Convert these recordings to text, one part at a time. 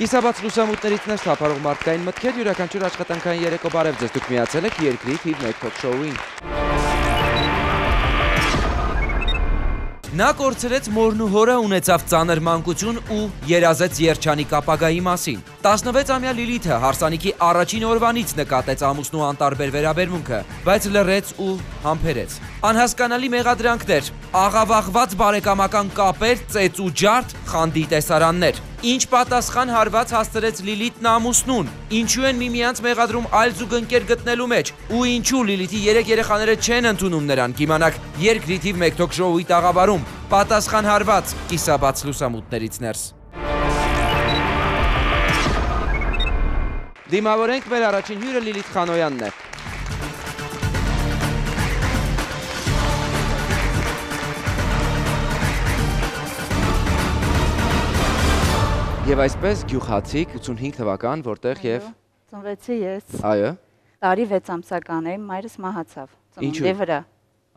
Կիսաբաց լուսամուտներից ներս թափարող մարդկային մտքեր յուրաքանչյուր աշխատանքային երեկո բարև ձեզ դուք միացել եք երկրի թիվ 1 թոք շոուին։ Նա կորցրեց մորն ու հորը, ունեցավ ծանր մանկություն ու երազեց երջանիկ ապագայի մասին։ 16-ամյա Լիլիթը հարսանիքի առաջին օրվանից նկատեց ամուսնու անտարբեր վերաբերմունքը, բայց լռեց ու համբերեց։ Անհասկանալի մեղադրանքներ, աղավաղված բարեկամական կապեր, ծեծ ու ջարդ, խանդի տեսարաններ։ Ինչ պատասխան հարված հասցրեց Լիլիթն ամուսնուն։ Ինչու են միմյանց մեղադրում այլ զուգընկեր գտնելու մեջ։ Ու ինչու Լիլիթի երեք երեխաները չեն ընդունում նրան։ Կիմանաք երկրի թիվ 1 թոք շոուի տաղավարում։ Պատասխան հարված կիսաբաց լուսամուտներից ներս։ Դիմավորենք մեր առաջին հյուրը Լիլիթ Խանոյանն է։ Եվ այսպես գյուղացիք 85 թվական, որտեղ եւ ծնվեցի ես։ Այո։ Տարի 6 ամսական եմ, մայրս մահացավ։ Ծնունդի վրա։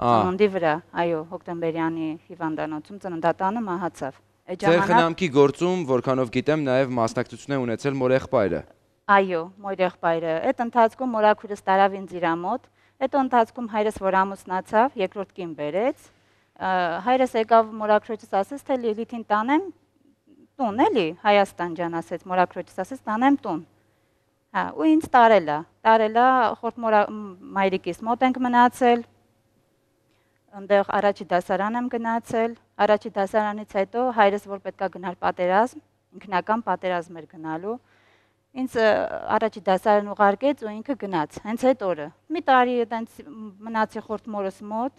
Ծնունդի վրա, այո, հոկտեմբերյանի հիվանդանոցում ծննդատանը մահացավ։ Ձեր խնամքի գործում, որքանով գիտեմ, նաև մասնակցություն է ունեցել մոր եղբայրը։ Այո, մոր եղբայրը։ Այդ ընթացքում մորաքուրս տարավ ինձ իր մոտ, հետո ընթացքում հայրս որ ամուսնացավ, երկրորդ կին բերեց։ Հայրս եկավ մորաքրոջս ասեց, թե Լիլիթին տանեմ տուն, էլի, Հայաստան ջան ասեց, մորակրոջս ասեց, տանեմ տուն։ Հա, ու ինձ տարել է, տարել է խորտ մորա մայրիկիս մոտ ենք մնացել։ Այնտեղ առաջի դասարան եմ գնացել, առաջի դասարանից հետո հայրս որ պետքա գնար պատերազմ, ինքնական պատերազմ էր գնալու։ Ինձ առաջի դասարան ուղարկեց ու ինքը գնաց, հենց այդ օրը։ Մի տարի այտենց մնացի խորտ մորս մոտ։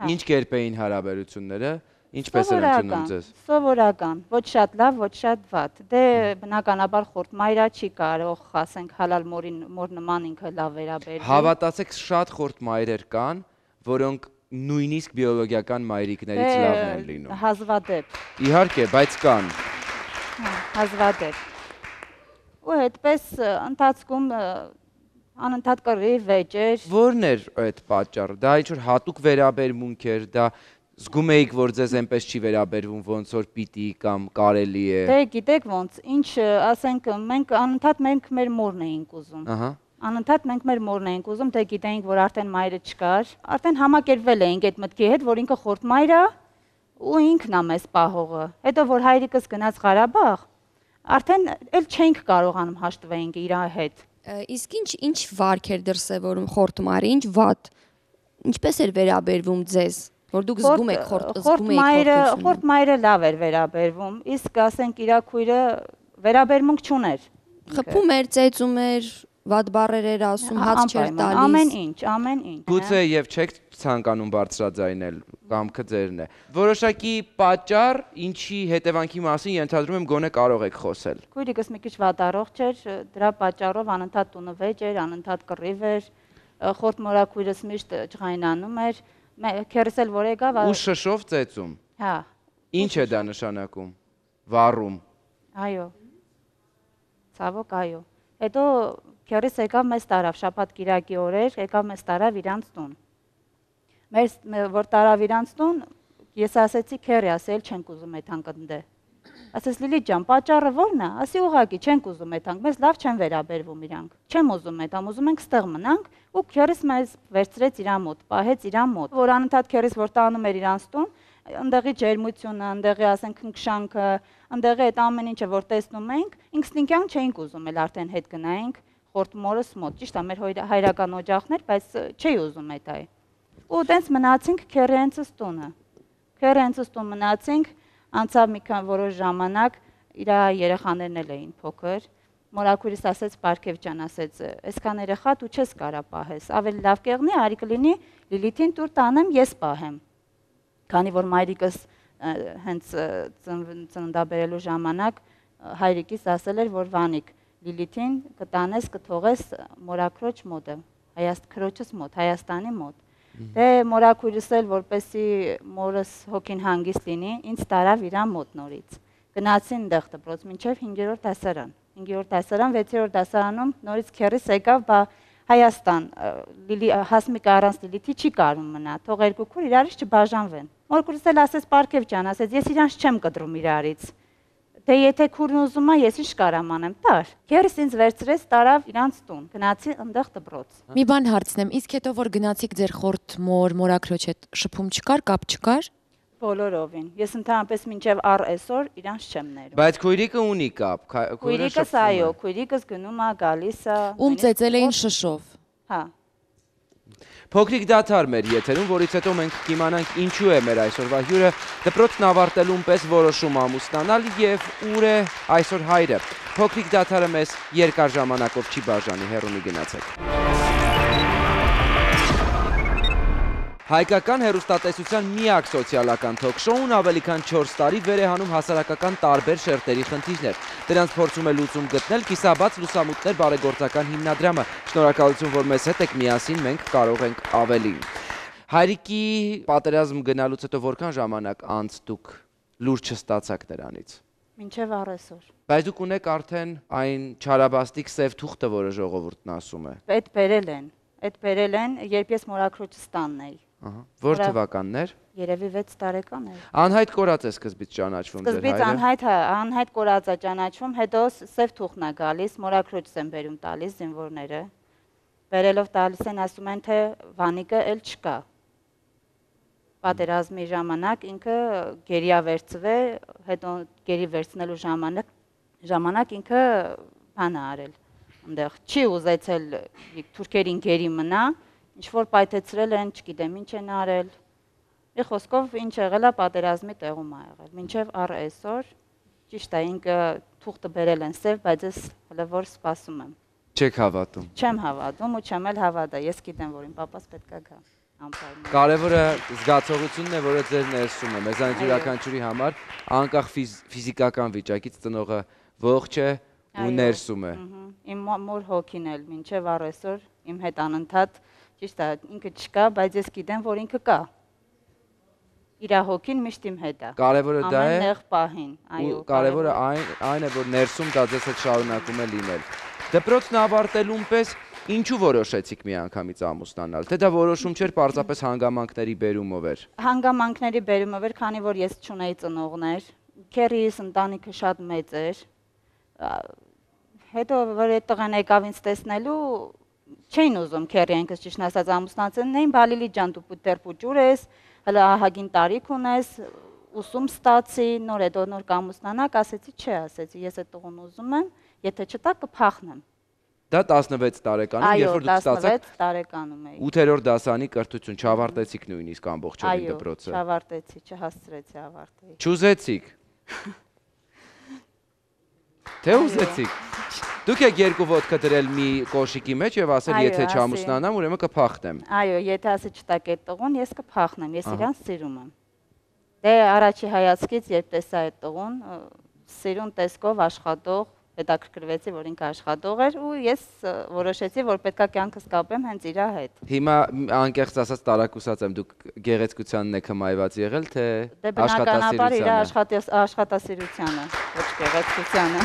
հա։ Ինչ կերպ էին հարաբերությունները։ Ինչպես էր ընդունում ձեզ։ Սովորական, ոչ շատ լավ, ոչ շատ վատ։ Դե բնականաբար խորտ մայրա չի կարող, ասենք, հալալ մորին մոր նման ինքը լավ վերաբերել։ Հավատացեք, շատ խորտ մայրեր կան, որոնք նույնիսկ բիոլոգիական մայրիկներից դե, լավն են լինում։ Հազվադեպ։ Իհարկե, բայց կան։ Հա, հազվադեպ։ Ու այդպես ընթացքում անընդհատ կռի վեճեր։ Որն էր այդ պատճառը։ Դա ինչ որ հատուկ վերաբերմունք էր, դա զգում էիք, որ ձեզ այնպես չի վերաբերվում, ոնց որ պիտի կամ կարելի է։ Դե գիտեք ոնց, ինչ ասենք, մենք անընդհատ մենք մեր մորն էինք ուզում։ Ահա Անընդհատ մենք մեր մորն էինք ուզում, դե գիտեինք, որ արդեն մայրը չկար։ Արդեն համակերպվել էինք այդ մտքի հետ, որ ինքը խորտ մայր է ու ինքն է մեզ պահողը։ Հետո որ հայրիկս գնաց Ղարաբաղ, արդեն էլ չենք կարողանում հաշտվենք իր հետ։ Իսկ ինչ ինչ վարք էր դրսևորում խորտ մայրը, ինչ վատ։ Ինչպես էր վերաբերվում ձեզ որ դուք զգում եք խորտ զգում եք մայրը խորտ մայրը լավ էր վերաբերվում իսկ ասենք իր քույրը վերաբերմունք չուներ խփում էր ծեծում էր վատ բառեր էր ասում հաց չէր տալիս ամեն ինչ ամեն ինչ գուցե եւ չեք ցանկանում բարձրաձայնել կամքը ձերն է որոշակի պատճառ ինչի հետևանքի մասին ենթադրում եմ գոնե կարող եք խոսել քույրիկս մի քիչ վատառող չէր դրա պատճառով անընդհատ տունը վեճ էր անընդհատ կռիվ էր խորտ մորակույրս միշտ ջղայնանում էր քերս էլ որ եկավ ու շշով ծեծում։ Հա։ Ինչ է դա նշանակում։ Վառում։ Այո։ Ցավոք այո։ Հետո քերս եկավ մեզ տարավ շաբաթ կիրակի օրեր, եկավ մեզ տարավ իրանց տուն։ Մեր որ տարավ իրանց տուն, ես ասեցի քերի, ասել չենք ուզում այդ հանգնդե։ Ասես Լիլի ջան, պատճառը ո՞րն է։ Ասի ուղակի չենք ուզում այդանք, մեզ լավ չեն վերաբերվում իրանք։ Չեմ ուզում այդամ, ուզում ենք ստեղ մնանք ու քերս մեզ վերցրեց իր մոտ, պահեց իր մոտ։ Որ անընդհատ քերս որ տանում էր իրանց տուն, ընդեղի ջերմությունը, ընդեղի ասենք քնքշանքը, ընդեղի այդ ամեն ինչը որ տեսնում ենք, ինքնիկյան չէինք ուզում էլ արդեն հետ գնայինք խորտ մորս մոտ։ Ճիշտ է, մեր հայրական օջախներ, բայց չէի ուզում այդ այ։ Ու տենց մնացինք քերենցս տունը։ Քերենցս տուն մնացինք, Անցավ մի քան որոշ ժամանակ իր երեխաներն էլ էին փոքր։ Մորակուրիս ասեց Պարքև ջան, ասեց, այսքան երեխա դու չես կարա պահես։ Ավելի լավ կեղնի, արի կլինի Լիլիթին տուր տանեմ, ես պահեմ։ Քանի որ մայրիկս հենց ծննդաբերելու ժամանակ հայրիկիս ասել էր, որ Վանիկ Լիլիթին կտանես, կթողես մորակրոջ մոտը, Հայաստ քրոջս մոտ, Հայաստանի մոտ Դե մորակույրս էլ որպեսի մորս հոգին հանգիստ լինի, ինձ տարավ իրա մոտ նորից։ Գնացին այնտեղ դպրոց մինչև 5-րդ դասարան։ 5-րդ դասարան, 6-րդ դասարանում նորից քերիս եկավ, բա Հայաստան Լիլի հասմիկ առանց Լիլիթի չի կարում մնա։ Թող երկու քուր իրարից չբաժանվեն։ Մորկուրս էլ ասեց Պարքև ջան, ասեց ես իրանց չեմ կտրում իրարից։ Թե եթե քուրն ուզում է, ես ինչ կարամ անեմ, տար։ Քերս ինձ վերցրեց, տարավ իրանց տուն։ Գնացի այնտեղ դպրոց։ Մի բան հարցնեմ, իսկ հետո որ գնացիք ձեր խորտ մոր, մորակրոջ հետ, շփում չկար, կապ չկար։ Բոլորովին։ Ես ընդհանրապես մինչև առ այսօր իրանց չեմ ներում։ Բայց քույրիկը ունի կապ։ Քույրիկս այո, քույրիկս գնում է, գալիս է։ Ում ծեծել էին շշով։ Հա։ Փոքրիկ դաթար մեր եթերում, որից հետո մենք կիմանանք ինչու է մեր այսօրվա հյուրը դպրոցն ավարտելուն պես որոշում ամուսնանալ եւ ուր է այսօր հայրը։ Փոքրիկ դաթարը մեզ երկար ժամանակով չի բաժանի, հերո մի գնացեք։ Հայկական հերոստատեսության միակ սոցիալական թոք-շոուն ավելի քան 4 տարի վեր է հանում հասարակական տարբեր շերտերի խնդիրներ։ Դրանց փորձում է լուծում գտնել կիսաբաց լուսամուտներ բարեգործական հիմնադրամը։ Շնորհակալություն, որ մեզ հետ եք միասին մենք կարող ենք ավելին։ Հայրիկի պատերազմ գնալուց հետո որքան ժամանակ անց դուք լուրջ չստացաք նրանից։ Մինչև առ այսօր։ Բայց դուք ունեք արդեն այն չարաբաստիկ սև թուղթը, որը ժողովուրդն ասում է։ Այդ բերել են։ Այդ բերել են, երբ ես մորակրոջս տանն էի։ Ահա։ Որ թվականներ։ Երևի 6 տարեկան էր։ Անհայտ կորած է սկզբից ճանաչվում ձեր Սկզբից հայրը։ անհայտ հա, անհայտ կորած է ճանաչում, հետո սև թուղթն է գալիս, մորակրոջս են բերում տալիս զինվորները։ Բերելով տալիս են ասում են թե Վանիկը էլ չկա։ Պատերազմի ժամանակ ինքը գերիա վերցվե, հետո գերի վերցնելու ժամանակ ժամանակ ինքը բան է արել։ Այնտեղ չի ուզեցել թուրքերին գերի մնա, ինչ որ պայթեցրել են, չգիտեմ ինչ են արել։ Մի խոսքով ինչ եղել է պատերազմի տեղում ա եղել։ Մինչև առ այսօր ճիշտ է ինքը թուղթը բերել են սև, բայց ես հələ որ սպասում եմ։ Չեք հավատում։ Չեմ հավատում ու չեմ էլ հավատա։ Ես գիտեմ, որ իմ papas պետքա գա։ Անպայման։ Կարևորը զգացողությունն է, որը ձեր ներսում է։ Մեզանից յուրաքանչյուրի համար անկախ ֆիզ, ֆիզիկական վիճակից ծնողը ողջ է ու ներսում է։ Իմ մո- մոր հոգին էլ մինչև առ այսօր իմ հետ անընդհատ ճիշտ է, ինքը չկա, բայց ես գիտեմ, որ ինքը կա։ Իր հոգին միշտ իմ հետ է։ Կարևորը դա Ամեն է նեղ պահին, այո։ կարևորը այն այն է, որ ներսում դա ձեզ հետ շարունակում է լինել։ Դպրոցն ավարտելուն պես ինչու որոշեցիք միանգամից ամուսնանալ։ Թե դա որոշում չէր պարզապես հանգամանքների բերումով էր։ հանգամանքների բերումով էր, քանի որ ես չունեի ծնողներ, քերիս ընտանիքը շատ մեծ էր։ Հետո որ այդ տղան եկավ ինձ տեսնելու, չէին ուզում քերի այնքս ճիշտ ասած ամուսնացնեին, բալիլի ջան դու դեռ փուճուր ես, հələ ահագին տարիք ունես, ուսում ստացի, նոր հետո նոր կամուսնանաք, ասեցի, չէ, ասեցի, ես այդ տղուն ուզում եմ, եթե չտա կփախնեմ։ Դա 16 տարեկանում, Այո, երբ որ դուք ստացաք 16 տարեկանում էի։ 8-րդ դասանի կրթություն, չավարտեցիք նույնիսկ ամբողջովին Այո, դպրոցը։ չավարտեցի, չհասցրեցի ավարտեի։ Չուզեցիք։ Թե ուզեցիք։ Դուք եք երկու ոտքը դրել մի կոշիկի մեջ եւ ասել, եթե չամուսնանամ, ուրեմն կփախնեմ։ Այո, եթե ասի չտակ այդ տղուն, ես կփախնեմ, ես իրան սիրում եմ։ Դե առաջի հայացքից երբ տեսա այդ տղուն, սիրուն տեսքով աշխատող, հետաքրքրվեցի, որ ինքը աշխատող էր ու ես որոշեցի, որ պետքա կյանքս կապեմ հենց իր հետ։ Հիմա անկեղծ ասած տարակուսած եմ, դուք գեղեցկությանն եք հմայված եղել, թե Դե բնականաբար իր աշխատասիրությանը։ աշխատասիրությանը, ոչ գեղեցկությանը։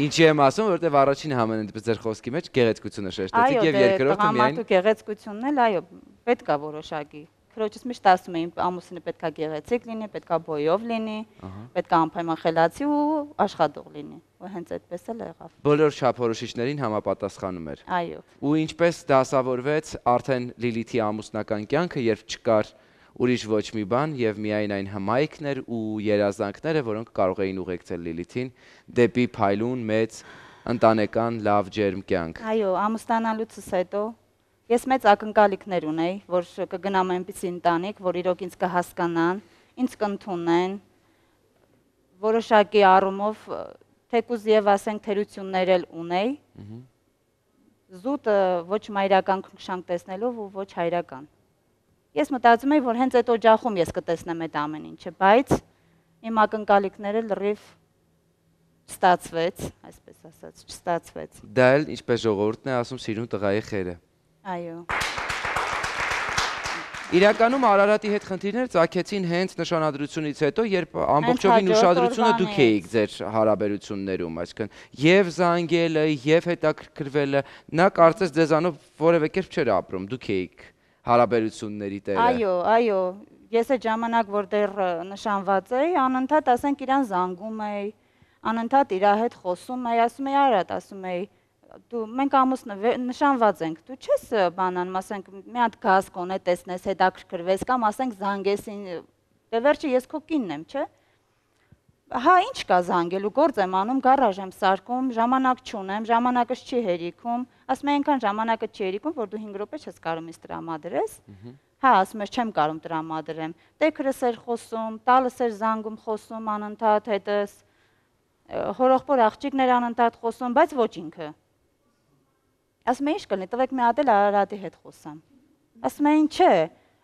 Ինչի եմ ասում, որովհետեւ առաջին համենը դեպի ձեր խոսքի մեջ գեղեցկությունը շեշտեցիք Այո, եւ դե երկրորդը միայն տղամարդու գեղեցկությունն էլ այո, պետքա որոշակի։ Քրոջս միշտ ասում էին, ամուսինը պետքա գեղեցիկ լինի, պետքա բոյով լինի, պետքա անպայման խելացի ու աշխատող լինի։ Ու հենց այդպես էլ եղավ։ բոլոր շափորոշիչներին համապատասխանում էր։ Այո։ Ու ինչպես դասավորվեց արդեն Լիլիթի ամուսնական կյանքը, երբ չկար ուրիշ ոչ մի բան եւ միայն այն հմայքն էր ու երազանքները, որոնք կարող էին ուղեկցել Լիլիթին դեպի փայլուն մեծ ընտանեկան լավ ջերմ կյանք։ Այո, ամուսնանալուցս հետո ես մեծ ակնկալիքներ ունեի, որ կգնամ այնպիսի ընտանիք, որ իրոք ինձ կհասկանան, ինձ կընդունեն, որոշակի առումով թեկուզ եւ ասենք թերություններ էլ ունեի։ Զուտը ոչ մայրական քնքշանք տեսնելով ու ոչ հայրական։ Ես մտածում էի, որ հենց այդ օջախում ես կտեսնեմ այդ ամեն ինչը, բայց իմ ակնկալիքները լրիվ չստացվեց, այսպես ասած, չստացվեց։ Դա էլ ինչպես ժողովուրդն է ասում, սիրուն տղայի խերը։ Այո։ Իրականում Արարատի հետ խնդիրներ ցակեցին հենց նշանադրությունից հետո, երբ ամբողջովին ուշադրությունը դուք էիք ձեր հարաբերություններում, այսինքն եւ զանգելը, եւ հետաքրքրվելը, նա կարծես ձեզանով որևէ կերպ չէր ապրում, դուք էիք հարաբերությունների տերը։ Այո, այո, ես այդ ժամանակ որ դեռ ը, նշանված էի, անընդհատ ասենք իրան զանգում էի, անընդհատ իր հետ խոսում էի, ասում էի արդ, ասում էի դու մենք ամուսնը վե- նշանված ենք, դու չես բանանում, ասենք մի հատ գազ կոնե տեսնես, հետաքրքրվես կամ ասենք զանգեսին, դե վերջը ես քո կինն եմ, չէ՞։ Հա, ինչ կա զանգելու, գործ եմ անում, գարաժ եմ սարքում, ժամանակ չունեմ, ժամանակս չի հերիքում։ Ասում եմ, այնքան ժամանակը չի հերիքում, որ դու 5 րոպե չես կարող ինձ տրամադրես։ Հա, ասում ես, չեմ կարող տրամադրեմ։ Տեքրս էր խոսում, տալս էր զանգում խոսում անընդհատ հետս։ Հորողբոր աղջիկներ անընդհատ խոսում, բայց ոչ ինքը։ Ասում եմ, ինչ կլինի, տվեք մի հատ էլ Արարատի հետ խոսամ։ Ասում եմ, չէ,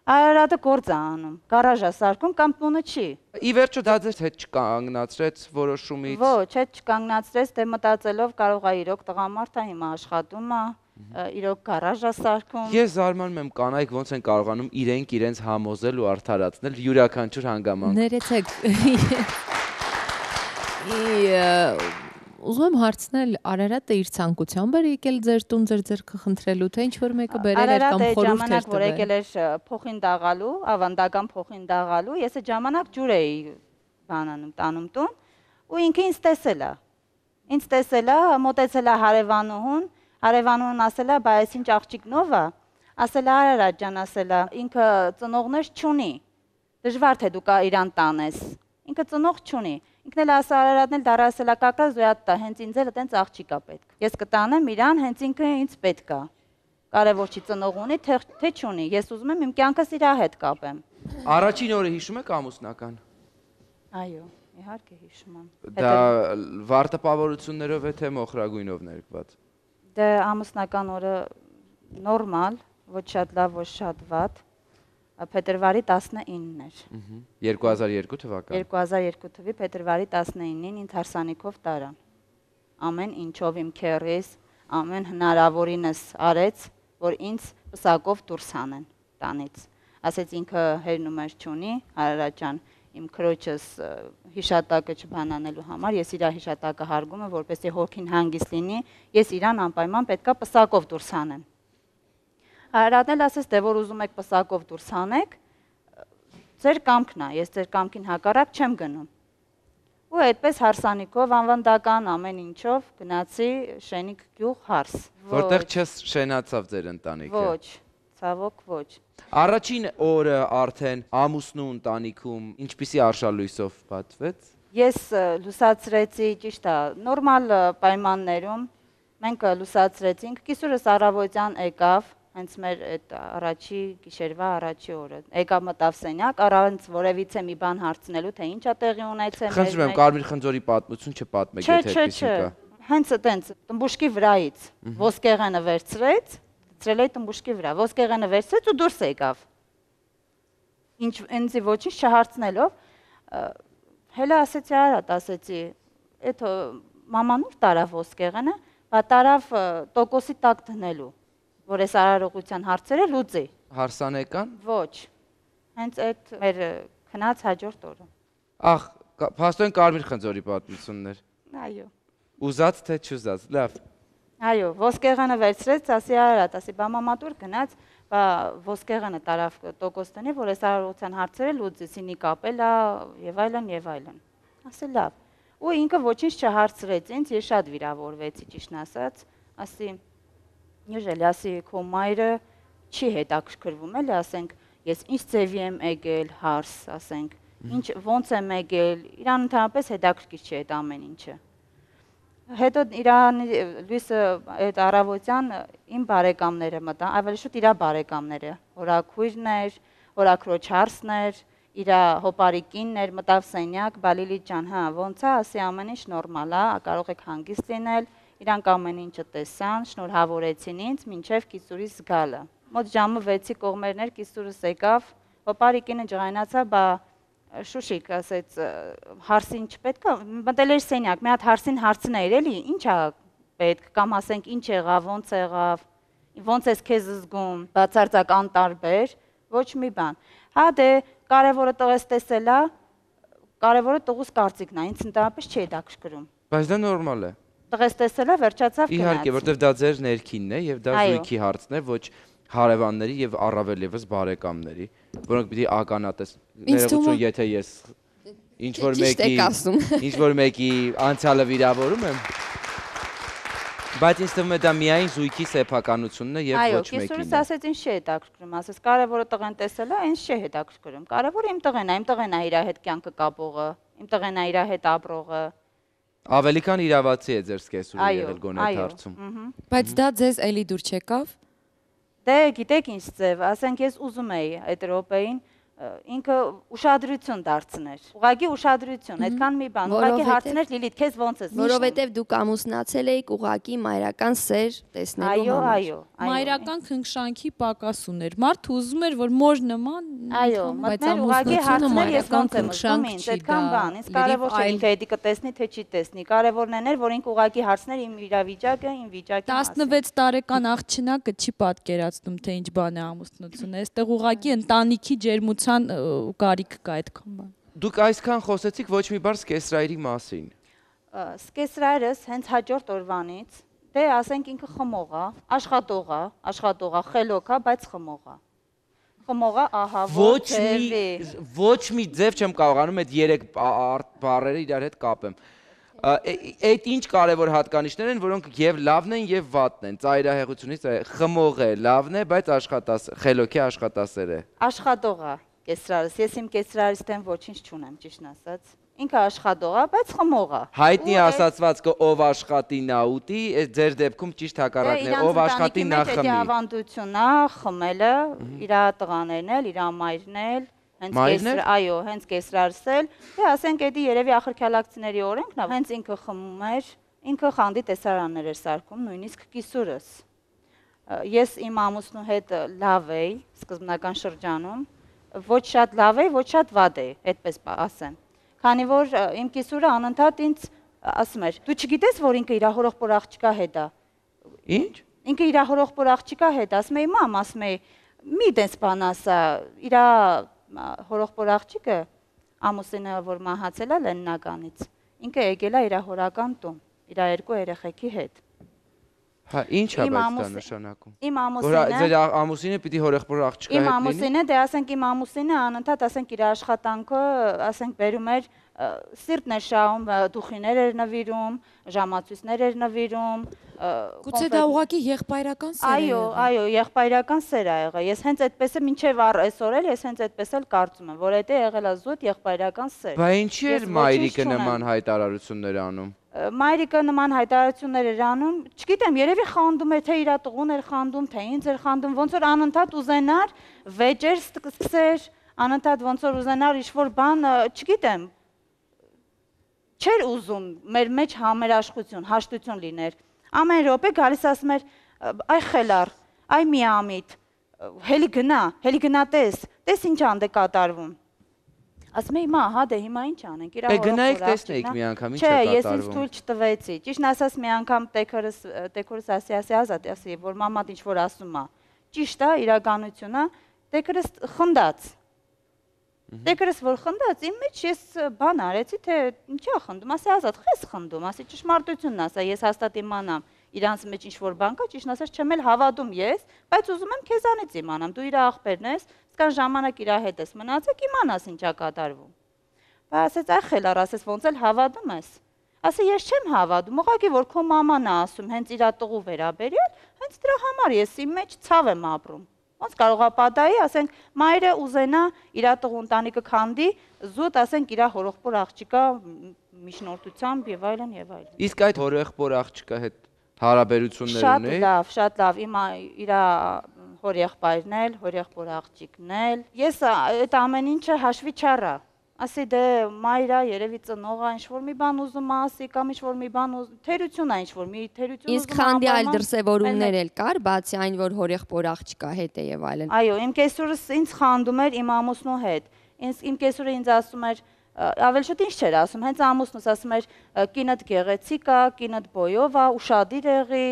Արարատը գործ է անում, գարաժ է սարքում կամ տունը չի։ Ի վերջո դա ձեր հետ չկանգնացրեց որոշումից։ Ոչ, այդ չկանգնացրեց, դե մտածելով կարող է իրոք տղամարդ է հիմա աշխատում է, իրոք գարաժ է սարքում։ Ես զարմանում եմ կանայք ոնց են կարողանում իրենք իրենց համոզել ու արդարացնել յուրաքանչյուր հանգամանք։ Ներեցեք։ Ի ուզում եմ հարցնել Արարատը իր ցանկությամբ էր եկել ձեր տուն ձեր ձեռքը խնդրելու թե ինչ որ մեկը բերել էր կամ Արարատը խորհուրդ էր ժամանակ որ եկել տվել։ էր փոխին դաղալու, ավանդական փոխին դաղալու, ես այդ ժամանակ ջուր էի բանանում, տանում տուն, ու ինքը ինձ տեսել է։ Ինձ տեսել է, մոտեցել է հարևանուհուն, հարևանուհուն ասել է, «Բայ այս ինչ աղջիկնով է»։ Ասել է Արարատ ջան, ասել է, ինքը ծնողներ չունի։ Դժվար թե դու կա իրան տանես։ Ինքը ծնող չունի։ Ինքն էլ ասա Արարատն էլ դառա ասել է կակա զոյատ տա, հենց ինձ էլ այտենց աղջիկ է պետք։ Ես կտանեմ իրան, հենց ինքը ինձ պետք է։ Կարևոր չի ծնող ունի, թե թե չունի։ Ես ուզում եմ իմ կյանքս իր հետ կապեմ։ Առաջին օրը հիշում եք ամուսնական։ Այո, իհարկե հիշում եմ։ Դա վարտապավորություններով է թե մոխրագույնով ներկված։ Դե ամուսնական օրը նորմալ, ոչ շատ լավ, ոչ շատ վատ։ Փետրվարի 19-ն էր։ 2002 թվական։ 2002 թվականի փետրվարի 19-ին ինձ հարսանիքով տարան։ Ամեն ինչով իմ քերիս, ամեն հնարավորինս արեց, որ ինձ պսակով դուրս հանեն տանից։ Ասեց ինքը հերնումեր չունի, Արարատ ջան, իմ քրոջս հիշատակը չբանանելու համար ես իր հիշատակը հարգում եմ, որպեսզի հոգին հանգիստ լինի, ես իրան անպայման պետքա պսակով դուրս հանեմ։ Արարատն էլ ասեց, դե որ ուզում եք պսակով դուրս հանեք, ձեր կամքն է, ես ձեր կամքին հակառակ չեմ գնում։ Ու այդպես հարսանիքով անվանդական ամեն ինչով գնացի Շենիկ գյուղ հարս։ Որտեղ չես շենացավ ձեր ընտանիքը։ Ոչ, ցավոք ոչ։ Առաջին օրը արդեն ամուսնու ընտանիքում ինչպիսի արշալույսով բացվեց։ Ես լուսացրեցի, ճիշտ է, նորմալ պայմաններում մենք լուսացրեցինք, կիսուրս առավոտյան եկավ, հենց մեր այդ առաջի գիշերվա առաջի օրը։ Եկավ մտավ սենյակ, առանց որևիցե մի բան հարցնելու, թե ինչ է տեղի ունեցել։ Խնդրում եմ Կարմիր խնձորի պատմություն չպատմեք, եթե չէ։ կա։ Հենց այտենց տմբուշկի վրայից ոսկեղենը վերցրեց, ծրել էի տմբուշկի վրա, ոսկեղենը վերցրեց ու դուրս եկավ։ Ինչ ինձի ոչինչ չհարցնելով, հելա ասեցի արատ, ասեցի, այդ մաման ուր տարավ ոսկեղենը, բա տարավ տոկոսի տակ դնելու, որ այս արարողության հարցերը լուծի։ Հարսանեկան։ Ոչ։ Հենց այդ մեր քնած հաջորդ օրը։ Ախ, փաստորեն Կարմիր խնձորի պատմություններ։ Այո։ Ուզած թե չուզած։ Լավ։ Այո, ոսկեղանը վերցրեց, ասի արարատ, ասի բա մամատուր գնաց, բա ոսկեղանը տարավ տոկոս տնի, որ այս արարողության հարցերը լուծի, սինի կապել է եւ այլն եւ այլն։ Ասի լավ։ Ու ինքը ոչինչ չհարցրեց ինձ, ես շատ վիրավորվեցի, ճիշտն ասած, ասի Նյուժելի ասի քո մայրը չի հետաքրքրվում էլի, ասենք, ես ինչ ձևի եմ եկել, հարս, ասենք, ինչ ոնց եմ եկել, իրան ընդհանրապես հետաքրքիր չի այդ ամեն ինչը։ Հետո Իրան լույսը այդ առավոտյան իմ բարեկամները մտան, ավելի շուտ իր բարեկամները, օրակույրն էր, օրակրոջ հարսն էր, իր հոպարիկինն էր, մտավ սենյակ, Բալիլի ջան, հա, ոնց է, ասի ամեն ինչ նորմալ է, կարող եք հանգիստ լինել, իրանք ամեն ինչը տեսան, շնորհավորեցին ինձ, մինչև կիսուրիս զգալը։ Մոտ ժամը 6-ի կողմերն էր, կիսուրս եկավ, հոպարիկինը ջղայնացավ, բա Շուշիկ ասեց հարսին չպետք է մտել էր սենյակ մի հատ հարսին հարցներ էլի ի՞նչ է պետք կամ ասենք ինչ եղավ ոնց եղավ ոնց ես քեզ զգում բացարձակ անտարբեր ոչ մի բան հա դե կարևորը տղես տեսելա կարևորը տղուս կարծիքն է ինձ ընդհանրապես չի հետաքրքրում Բայց դա նորմալ է։ տղես տեսելա վերջացավ գնաց Իհարկե, որտեվ դա ձեր ներքինն է եւ դա Այո։ զույգի հարցն է, ոչ հարևանների եւ առավել եւս բարեկամների։ որոնք պիտի ականատես։ Ներողություն, եթե ես ինչ որ մեկի ինչ որ մեկի անցյալը վիրավորում եմ։ Բայց ինձ թվում է դա միայն զույգի սեփականությունն է եւ Այո, ոչ մեկին։ ասեց ինչ չի հետաքրքրում, ասես կարևորը տղեն տեսել է, ինձ չի հետաքրքրում։ Կարևորը իմ տղեն է, իմ տղեն է իր հետ կյանքը կապողը, իմ տղեն է իր հետ ապրողը։ Ավելի քան իրավացի է ձեր սկեսուրը եղել գոնե ըհը։ Բայց դա ձեզ էլի դուր չեկավ։ Դե գիտեք ինչ ձև, ասենք ես ուզում էի այդ րոպեին ինքը ուշադրություն դարձներ։ Ուղղակի ուշադրություն, այդքան մի բան։ Ուղղակի հարցներ Լիլիթ, քեզ ոնց ես։ Որովհետև դուք ամուսնացել եք ուղակի մայրական սեր տեսնելու Այո, համար։ այո, այո։ Մայրական քնքշանքի պակաս ուներ։ Մարդը ուզում էր, որ մոր նման Այո, մտներ ուղղակի հարցներ ես ոնց եմ ուզում ինձ, այդքան դա բան, ինձ կարևոր չէ ինքը էդի կտեսնի թե չի տեսնի, կարևորն էն էր, որ ինքը ուղղակի հարցներ իմ իրավիճակը, իմ վիճակի մասին։ 16 տարեկան աղջնակը չի պատկերացնում, թե ինչ բան է ամուսնությունը։ Այստեղ ուղղակի ընտանիքի ջերմության ը, կարիք կա այդքան բան։ Դուք այսքան խոսեցիք ոչ մի բառ սկեսրայրի մասին։ Սկեսրայրս հենց հաջորդ օրվանից դե ասենք ինքը խմող է, աշխատող է, աշխատող է, խելոք է, բայց խմող է։ Խմող է, ահա Ոչ մի ոչ մի ձև չեմ կարողանում այդ երեք բառերը իրար հետ կապեմ։ Այդ ինչ կարևոր հատկանիշներ են, որոնք եւ լավն են եւ վատն են։ Ծայրահեղությունից է, խմող է, լավն է, բայց աշխատաս խելոքի աշխատասեր է։ Աշխատող է կեսրարս։ Ես իմ կեսրարից դեմ ոչինչ չունեմ, ճիշտն ասած։ Ինքը աշխատող է, բայց խմող է։ Հայտնի ասացվածքը ով աշխատի նա ուտի, այս ձեր դեպքում ճիշտ հակառակն է, ով աշխատի նա խմի։ ավանդությունն է, խմելը, իր տղաներն էլ, իր մայրն էլ, հենց կեսր, այո, հենց կեսրարսել։ Դե ասենք էդի երևի ախրքալակցիների օրենքն է, հենց ինքը խմում էր, ինքը խանդի տեսարաններ էր սարքում, նույնիսկ կիսուրս։ Ես իմ ամուսնու հետ լավ էի սկզբնական շրջանում, ոչ շատ լավ էի, ոչ շատ վատ էի, այդպես ասեմ։ Քանի որ իմ կիսուրը անընդհատ ինձ ասում էր. «Դու չգիտես, որ ինքը իր հորողբոր աղջկա հետ է»։ Ինչ։ Ինքը իր հորողբոր աղջիկա հետ ասում էի, մամ, ասում էի, մի դες բան ասա, իր հորողբոր աղջիկը ամուսինը որ մահացել է Լեննականից, ինքը եկել է իր հորական տուն, իր երկու երեխեքի հետ։ Հա, ինչ է Իմ բայց դա նշանակում։ Իմ Որ ամուսինը ձեր ա- ամուսինը պիտի հորեղբոր աղջկա Իմ հետ լինի։ ամուսինը, դե ասենք իմ ամուսինը անընդհատ ասենք իր աշխատանքը, ասենք բերում էր սիրտն էր շահում, դուխիներ էր նվիրում, ժամացույցներ էր նվիրում, Գուցե դա ուղակի եղբայրական սեր է Այո, այո, եղբայրական սեր ա եղել։ Ես հենց այդպես եմ ինչև առ այսօր էլ ես հենց այդպես էլ կարծում եմ, որ դա եղել է զուտ եղբայրական սեր։ Բա ինչի էր մայրիկը նման հայտարարություններ անում։ Մայրիկը նման հայտարարություններ էր անում, չգիտեմ, երևի խանդում էր, թե իր տղուն էր խանդում, թե ինձ էր խանդում, ոնց որ անընդհատ ուզենար վեճեր սկսեր, անընդհատ ոնց որ ուզենար ինչ-որ բան, չգիտեմ, չէր ուզում մեր մեջ համերաշխություն, հաշտություն լիներ։ Ամեն րոպե գալիս ասում էր, «Ը, այ խելար, այ միամիտ, հելի գնա, հելի գնա տես, տես ինչ անդ է կատարվում։ Ասում էի, մա, հա դե հիմա ինչ անենք, իր Դե գնայիք տեսնեիք աղջիկն ա»։ մի անգամ ինչ Չէ, է ես ինձ կատարվում։ թույլ չտվեցի։ Ճիշտն ասած, մի անգամ տեքորս տեքորս ասի, ասի ազատ, ասի, որ մաման ինչ որ ասում է։ Ճիշտ է, իրականությունն է, տեքորս խնդաց։ Տեքորս որ խնդաց, իմ մեջ ես բան արեցի, թե ինչա խնդում, ասի ազատ, խես խնդում, ասի ճշմարտությունն ասա, ես հաստատ իմանամ իրանց մեջ ինչ որ բան կա, ճիշտ ասած չեմ էլ հավատում ես, բայց ուզում եմ քեզանից իմանամ, դու իր աղբերն ես, սկան ժամանակ իր հետ ես մնացեք, իմանաս ինչա կատարվում։ Բա ասեց, այ խելար, ասես ոնց էլ հավատում ես։ Ասա ես չեմ հավատում, ուղղակի որ քո մաման է ասում, հենց իր տղու վերաբերյալ, հենց դրա համար ես իմ մեջ ցավ եմ ապրում։ Ոնց կարող է պատահի, ասենք, մայրը ուզենա իր տղու ընտանիքը քանդի, զուտ ասենք իր հորողբոր աղջիկա միջնորդությամբ եւ այլն եւ այլն։ Իսկ այդ հորեղբոր աղջկա հետ հարաբերություններ Շատ ունեի։ լավ, շատ լավ։ Իմ իր հոր եղբայրն էլ, հոր եղբոր աղջիկն էլ։ Ես այդ ամեն ինչը հաշվի չառա։ Ասի դե մայրա երևի ծնողա ինչ որ մի բան ուզում է ասի կամ ինչ որ մի բան ուզ թերություն է ինչ որ մի թերություն Իսկ ուզում է խանդի այլ դրսևորումներ էլ կար, բացի այն, որ հորեղբոր աղջկա հետ է եւ այլն։ Այո, իմ կեսուրս ինձ խանդում էր իմ ամուսնու հետ։ Ինձ իմ կեսուրը ինձ ասում էր ավել շուտ ինչ չէր ասում, հենց ամուսնուս ասում էր կինդ գեղեցիկ է, կինդ բոյով է, ուշադիր եղի,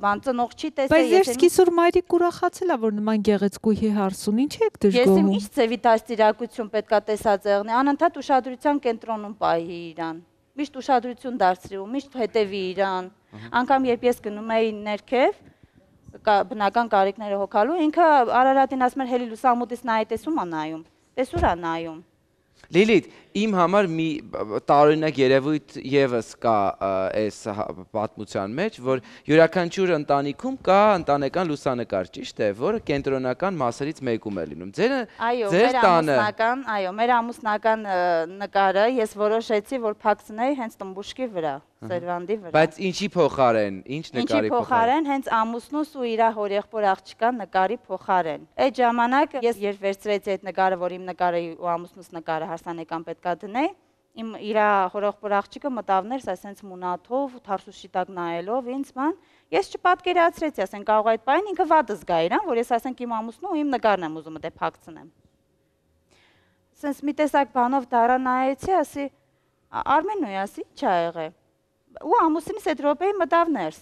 բան ծնող չի տեսել, Բայց ես սկիսուր մայրիկ ուրախացել է որ նման գեղեցկուհի հարցուն ինչ եք Ես իմ դժգոհում։ ինչ ծևի դաստիարակություն պետքա տեսած եղնի, անընդհատ ուշադրության կենտրոնում պահի իրան։ Միշտ ուշադրություն դարձրի ու միշտ հետևի իրան։ Անկամ երբ ես գնում էի ներքև, կա- բնական կարիքները հոգալու, ինքը Արարատին ասում էր հելի լուսամուտից նայի տեսում ա նայում։ Տեսուր ա նայում։ Լիլիթ, իմ համար մի տարօրինակ երևույթ եւս կա այս պատմության մեջ, որ յուրաքանչյուր ընտանիքում կա ընտանեկան լուսանկար, ճիշտ է, որը կենտրոնական մասերից մեկում է լինում։ ձեր մեր տանը այո, մեր ամուսնական նկարը ես որոշեցի, որ փակցնեի հենց տմբուշկի վրա, սերվանդի վրա։ բայց ինչի փոխարեն, ինչ Ինչի նկարի փոխարեն։ փոխարեն հենց ամուսնուս ու իր հորեղբոր աղջկան նկարի փոխարեն։ Այդ ժամանակ ես երբ վերցրեցի այդ նկարը, որ իմ նկարը ու ամուսնուս նկարը հարսանեկան պետքա դնեի, իմ իր հորեղբոր աղջիկը մտավ ներս, այսենց մունաթով, թարսուշի տակ նայելով ինձ ման, ես չպատկերացրեցի, ասեն կարող այդ բան ինքը վատ զգա իրան, որ ես ասենք իմ ամուսնու ու իմ նկարն եմ ուզում դե փակցնեմ։ Սենց մի տեսակ բանով դարա նայեցի, ասի «Ա- Արմենոյ, ասի, ի՞նչ ա եղել ու ամուսինս այդ րոպեի մտավ ներս։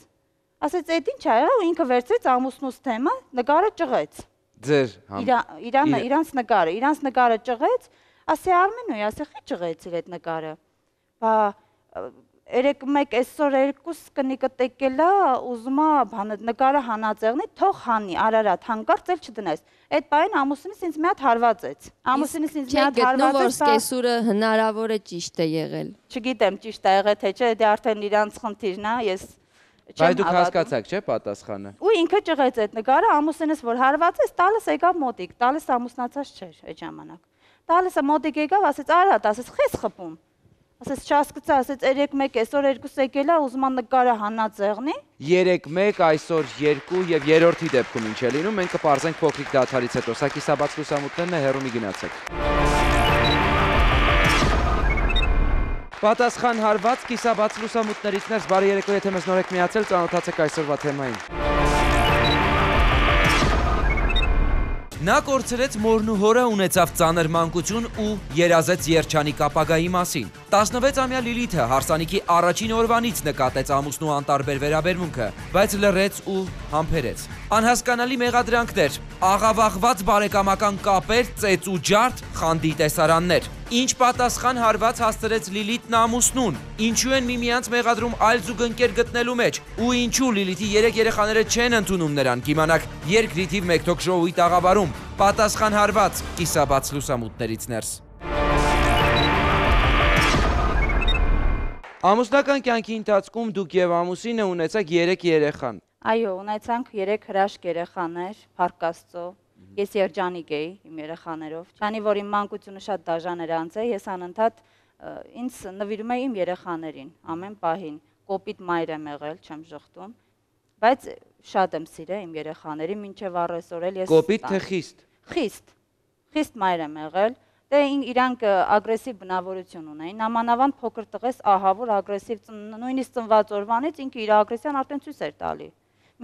Ասեց, «Այդ ի՞նչ ա եղել» ու ինքը վերցրեց ամուսնուս թեմը, նկարը ճղեց։ Ձեր համ։ Իրա իրան իր- իրանց նկարը, իրանց նկարը ճղեց, ասի Արմենոյ, ասի, «Խի ճղեցիր այդ նկարը»։ Բա երեք մեկ այսօր երկուս կնիկը տեկելա, ուզում ա բանը նկարը հանածեղնի, թող հանի, Արարատ, հանկարծ էլ չդնես։ Այդ բանին ամուսինս ինձ մի հատ հարվածեց։ Ամուսինս ինձ մի հատ գտնում, որ հարվածեց, բա- սկեսուրը հնարավոր է ճիշտ է եղել։ չգիտեմ ճիշտ ա եղել թե չէ, դե արդեն իրանց խնդիրն է, ես Բայց չեմ դուք հավատում։ հասկացաք, չէ՞ պատասխանը։ Ու ինքը ճղեց այդ նկարը, ամուսինս որ հարվածեց, տալս եկավ մոտիկ, տալս ամուսնացած չէր այդ ժամանակ։ Տալսը մոտիկ եկավ, ասեց՝ «Արա, ասեց, խես խփում»։ Ասեց՝ «Չհասկացա», ասեց՝ «Երեք մեկ այսօր երկուս եկել է, ուզում ա նկարը հանա ձեղնի»։ 3-1 այսօր 2 եւ երրորդի դեպքում ինչ է լինում, մենք կպարզենք փոքրիկ դաթարից հետո։ Սա կիսաբաց լուսամուտներն է, հերո մի գնացեք։ Պատասխան հարված կիսաբաց լուսամուտներից ներս բարի երեկո, եթե մեզ նոր եք միացել, ծանոթացեք այսօրվա թեմային։ Նա կորցրեց մորն ու հորը, ունեցավ ծանր մանկություն ու երազեց երջանիկ ապագայի մասին։ 16-ամյա Լիլիթը հարսանիքի առաջին օրվանից նկատեց ամուսնու անտարբեր վերաբերմունքը, բայց լռեց ու համբերեց։ Անհասկանալի մեղադրանքներ, աղավաղված բարեկամական կապեր, ծեծ ու ջարդ, խանդի տեսարաններ։ Ինչ պատասխան հարված հասցրեց Լիլիթն ամուսնուն։ Ինչու են միմյանց մեղադրում այլ զուգընկեր գտնելու մեջ։ Ու ինչու Լիլիթի երեք երեխաները չեն ընդունում նրան։ Կիմանաք երկրի թիվ 1 թոք շոուի տաղավարում։ Պատասխան հարված կիսաբաց լուսամուտներից ներս։ Ամուսնական կյանքի ընթացքում դուք եւ ամուսինը ունեցաք 3 երեխան։ Այո, ունեցանք 3 հրաշք երեխաներ, Փարքաստո։ Ես երջանիկ էի իմ երեխաներով։ Քանի որ իմ մանկությունը շատ դաժան էր անցել, ես անընդհատ ինձ նվիրում էի իմ երեխաներին, ամեն պահին։ Կոպիտ մայր եմ եղել, չեմ ժխտում, բայց շատ եմ սիրել իմ երեխաներին, մինչև առեսօր էլ ես Կոպիտ թե խիստ։ խիստ խիստ մայր եմ եղել դե իրանք ագրեսիվ բնավորություն ունեին նամանավանդ փոքր տղես ահա որ ագրեսիվ նույնիսկ ծնված օրվանից ինքը իր ագրեսիան արդեն ցույց էր տալի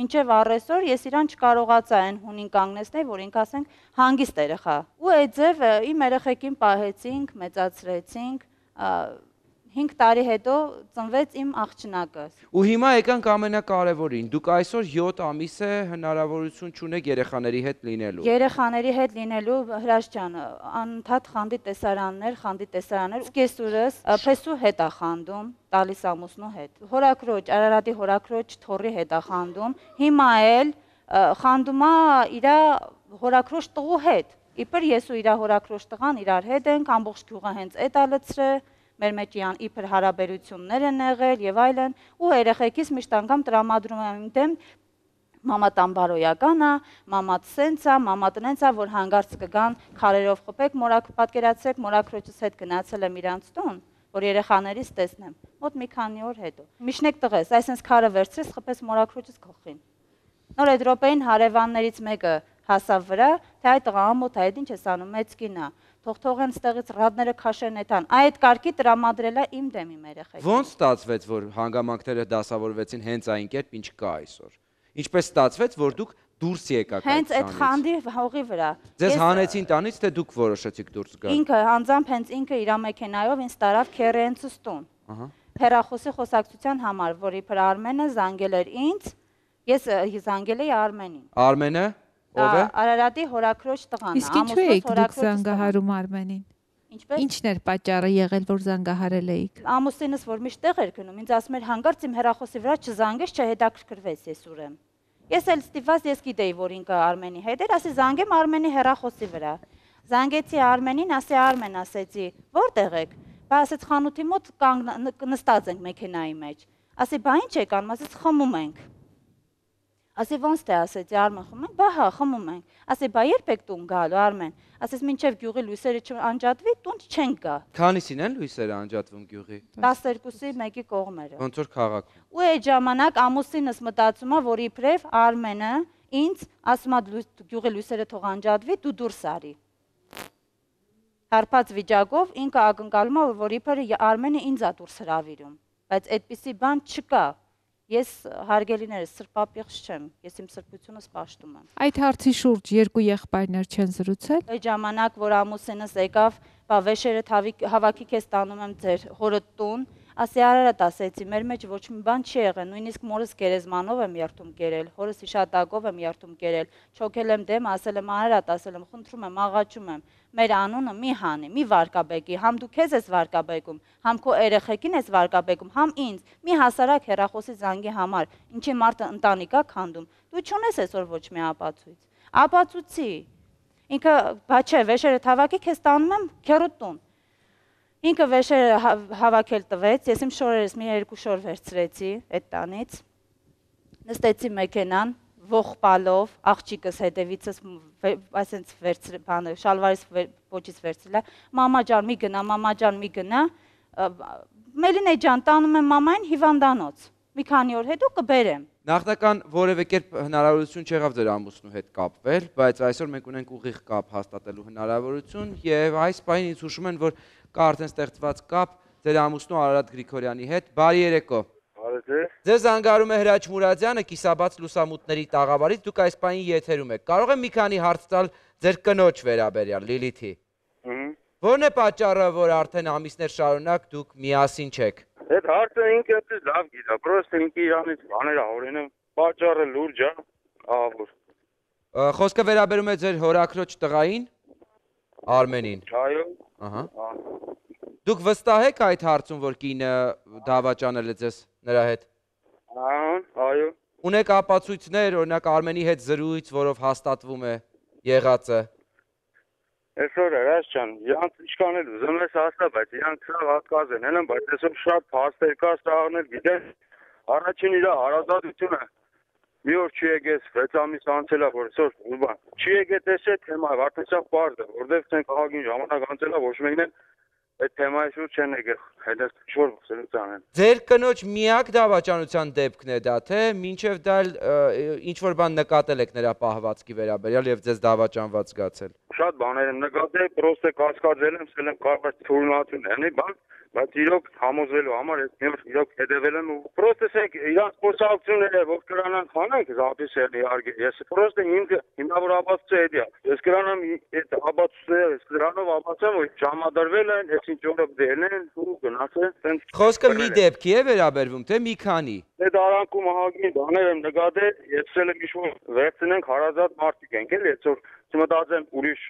մինչև առեսօր ես իրան չկարողացա այն հունին կանգնեցնել որ ինքը ասենք հանգիստ երեխա ու այդ ձևը իմ երեխեքին պահեցինք մեծացրեցինք 5 տարի հետո ծնվեց իմ աղջնակը Ու հիմա եկանք ամենակարևորին։ Դուք այսօր 7 ամիս է հնարավորություն չունեք երեխաների հետ լինելու։ Երեխաների հետ լինելու հրաշ ջան, անընդհատ խանդի տեսարաններ, խանդի տեսարաններ։ Սկեսուրս փեսու հետ է խանդում, տալիս ամուսնու հետ։ Հորակրոջ, Արարատի հորակրոջ թորի հետ է խանդում։ Հիմա էլ խանդում է իր հորակրոջ տղու հետ։ Իբր ես ու իր հորակրոջ տղան իրար հետ ենք, ամբողջ գյուղը հենց այդ է լցրել մեր մեջ յան իբր հարաբերություններ են եղել եւ այլն ու երեխեքից միշտ անգամ տրամադրում եմ դեմ մամա տամբարոյական է, մամա սենց է, մամա տնենց է, որ հանգարց կգան, քարերով խփեք, մորակ պատկերացրեք, մորակրոջս հետ գնացել եմ իրանց տուն, որ երեխաներից տեսնեմ։ Մոտ մի քանի օր հետո։ Միշնեք տղես, այսպես քարը վերցրես, խփես մորակրոջս գլխին։ Նոր այդ րոպեին հարևաններից մեկը հասավ վրա, թե այդ տղա ամոթ է, այդ ինչ ես անում, մեծ կին է։ Թող թողեն ստեղից ռադները քաշեն այդան։ Այդ կարգի տրամադրելա իմ դեմ իմ երեխեքին։ Ոնց ստացվեց, որ հանգամանքները դասավորվեցին հենց այն կերպ, ինչ կա այսօր։ Ինչպես ստացվեց, որ դուք դուրս եկաք Հենց այդ տանից։ խանդի հողի վրա։ Ձեզ հանեցին տանից, թե դուք որոշեցիք դուրս գալ։ Ինքը անձամբ հենց ինքը իր մեքենայով ինձ տարավ Քերենցս տուն։ Ահա։ Հերախոսի խոսակցության համար, որ իբր Արմենը զանգել էր ինձ, ես զանգել էի Արմենին։ Արմենը ով է։ Արարատի հորակրոջ տղան։ Իսկ ինչու եք դուք զանգահարում Արմենին։ Ինչպես։ Ինչն էր պատճառը եղել, որ զանգահարել էիք։ Ամուսինս որ միշտ տեղ էր գնում, ինձ ասում էր հանգարց իմ հերախոսի վրա չզանգես, չհետաքրքրվես ես ուրեմ։ Ես էլ ստիպված ես գիտեի, որ ինքը Արմենի հետ էր, ասի զանգեմ Արմենի հեռախոսի վրա։ Զանգեցի Արմենին, ասի Արմեն, ասեցի, որտեղ եք։ Բա ասեց խանութի մոտ կանգ նստած ենք մեքենայի մեջ։ Ասի, բա ինչ եք անում, ասեց խմում ենք։ Ասի ոնց թե ասեցի Արմեն խմում ենք, բա հա խմում ենք։ Ասի բա երբ եք տուն գալու Արմեն։ Ասես մինչև գյուղի լույսերը չանջատվի, տուն չենք գա։ Քանիսին են լույսերը անջատվում գյուղի։ 12-ի մեկի կողմերը։ Ոնց որ քաղաք։ Ու այդ ժամանակ ամուսինս մտածում է, որ իբրև Արմենը ինձ ասում է «Լույս- գյուղի լույսերը թող անջատվի, դու դուրս արի։ Հարբած վիճակով ինքը ակնկալում է, որ իբրև Արմենը ինձ է դուրս հravirում, բայց այդպիսի բան չկա։ Ես հարգելիներս սրպապիղծ չեմ, ես իմ սրբությունս պաշտում եմ։ Այդ հարցի շուրջ երկու եղբայրներ չեն զրուցել։ Այդ ժամանակ, որ ամուսինս եկավ, բա վեշերը հավաքի քեզ տանում եմ ձեր հորդ տուն, ասի Արարատ ասեցի, մեր մեջ ոչ մի բան չի եղել, նույնիսկ մորս գերեզմանով եմ երթում կերել, հորս իշատակով եմ երթում կերել, չոքել եմ դեմ, ասել եմ Արարատ, ասել եմ, խնդրում եմ, աղաչում եմ, մեր անունը մի հանի, մի վարկաբեկի, համ դու քեզ ես վարկաբեկում, համ քո երեխեքին ես վարկաբեկում, համ ինձ, մի հասարակ հերախոսի զանգի համար, ինչի մարդը ընտանիքա քանդում, դու չունես այսօր ոչ մի ապացույց։ Ապացույցի, Ինքը բա չէ, վեշերը հավաքի քեզ տանում եմ քերոտ տուն։ Ինքը վեշերը հա- հավաքել տվեց, ես իմ շորերս մի երկու շոր վերցրեցի այդ տանից։ Նստեցի մեքենան, ողբալով, աղջիկս հետևիցս վե- այսենց վերցրի, բանը, շալվարից ոչից վերցրելա։ Մամա ջան, մի գնա, մամա ջան, մի գնա։ Մելինե ջան, տանում եմ մամային հիվանդանոց։ Մի քանի օր հետո կբերեմ։ Նախնական որևէ կերպ հնարավորություն չեղավ ձեր ամուսնու հետ կապվել, բայց այսօր մենք ունենք ուղիղ կապ հաստատելու հնարավորություն եւ այս պահին ինձ հուշում են, որ կա արդեն ստեղծված կապ ձեր ամուսնու Արարատ Գրիգորյանի հետ։ Բարի երեկո։ Ձեզ զանգարում է Հրաչ Մուրադյանը, կիսաբաց լուսամուտների տաղավարից։ Դուք այս պահին եթերում եք։ Կարող եմ մի քանի հարց տալ ձեր կնոջ վերաբերյալ Լիլիթի։ Ո՞րն է պատճառը, որ արդեն ամիսներ շարունակ դուք միասին չեք։ Այդ հարցը ինքը ինձ լավ գիտա, պրոստը ինքը իրանից բաներ ավրենը, պատճառը լուրջ է, ահավոր։ Ա, Խոսքը վերաբերում է ձեր հորաքրոջ տղային Արմենին։ Այո, ահա։ Դուք վստահ եք այդ հարցում, որ կինը դավաճանել է ձեզ նրա հետ։ այո։ Ունեք ապացույցներ, օրինակ Արմենի հետ զրույց, որով հաստատվում է եղածը։ Այսօր հրաշ ջան, իրանց ինչքան էլ ուզում ես ասա, բայց իրանք սա հատկազեն են, բայց այսօր շատ փաստեր կա ստաղնել, գիտես, առաջին իր հարազատությունը մի օր չի եկես 6 ամիս անցել է որ այսօր ուբա չի եկե տեսե թեմա արդեն սա բարձ է որովհետև ցենք ահագին ժամանակ անցել է ոչ մեկն էլ այդ թեմայի շուրջ չեն եկել հետո ինչ-որ սրուց անեն Ձեր կնոջ միակ դավաճանության դեպքն է դա, թե մինչև դա ինչ որ բան նկատել եք նրա պահվածքի վերաբերյալ եւ ձեզ դավաճանված զգացել։ շատ բաներ եմ նկատել, պրոստը կասկածել եմ, սել եմ կարող է թուրնացուն հենի բան, բայց իրոք համոզվելու համար մի օր իրոք հետևել եմ ու պրոստը սեք իրանց փորձակցությունները որ կրանան խանանք զապիսել իհարկե ես պրոստը ինքը հիմա որ ապացուցե էդիա ես կրանամ այդ ապացուցները ես կրանով ապացուցեմ որ ժամադրվել են ես ինչ օրը դելն են ու գնացել տենց Խոսքը մի դեպքի է վերաբերվում, թե մի քանի։ Այդ արանքում ահագին բաներ եմ նկատել, ես էլ եմ ինչ-որ վերցնենք հարազատ մարդիկ ենք էլ, ես որ չմտածեմ ուրիշ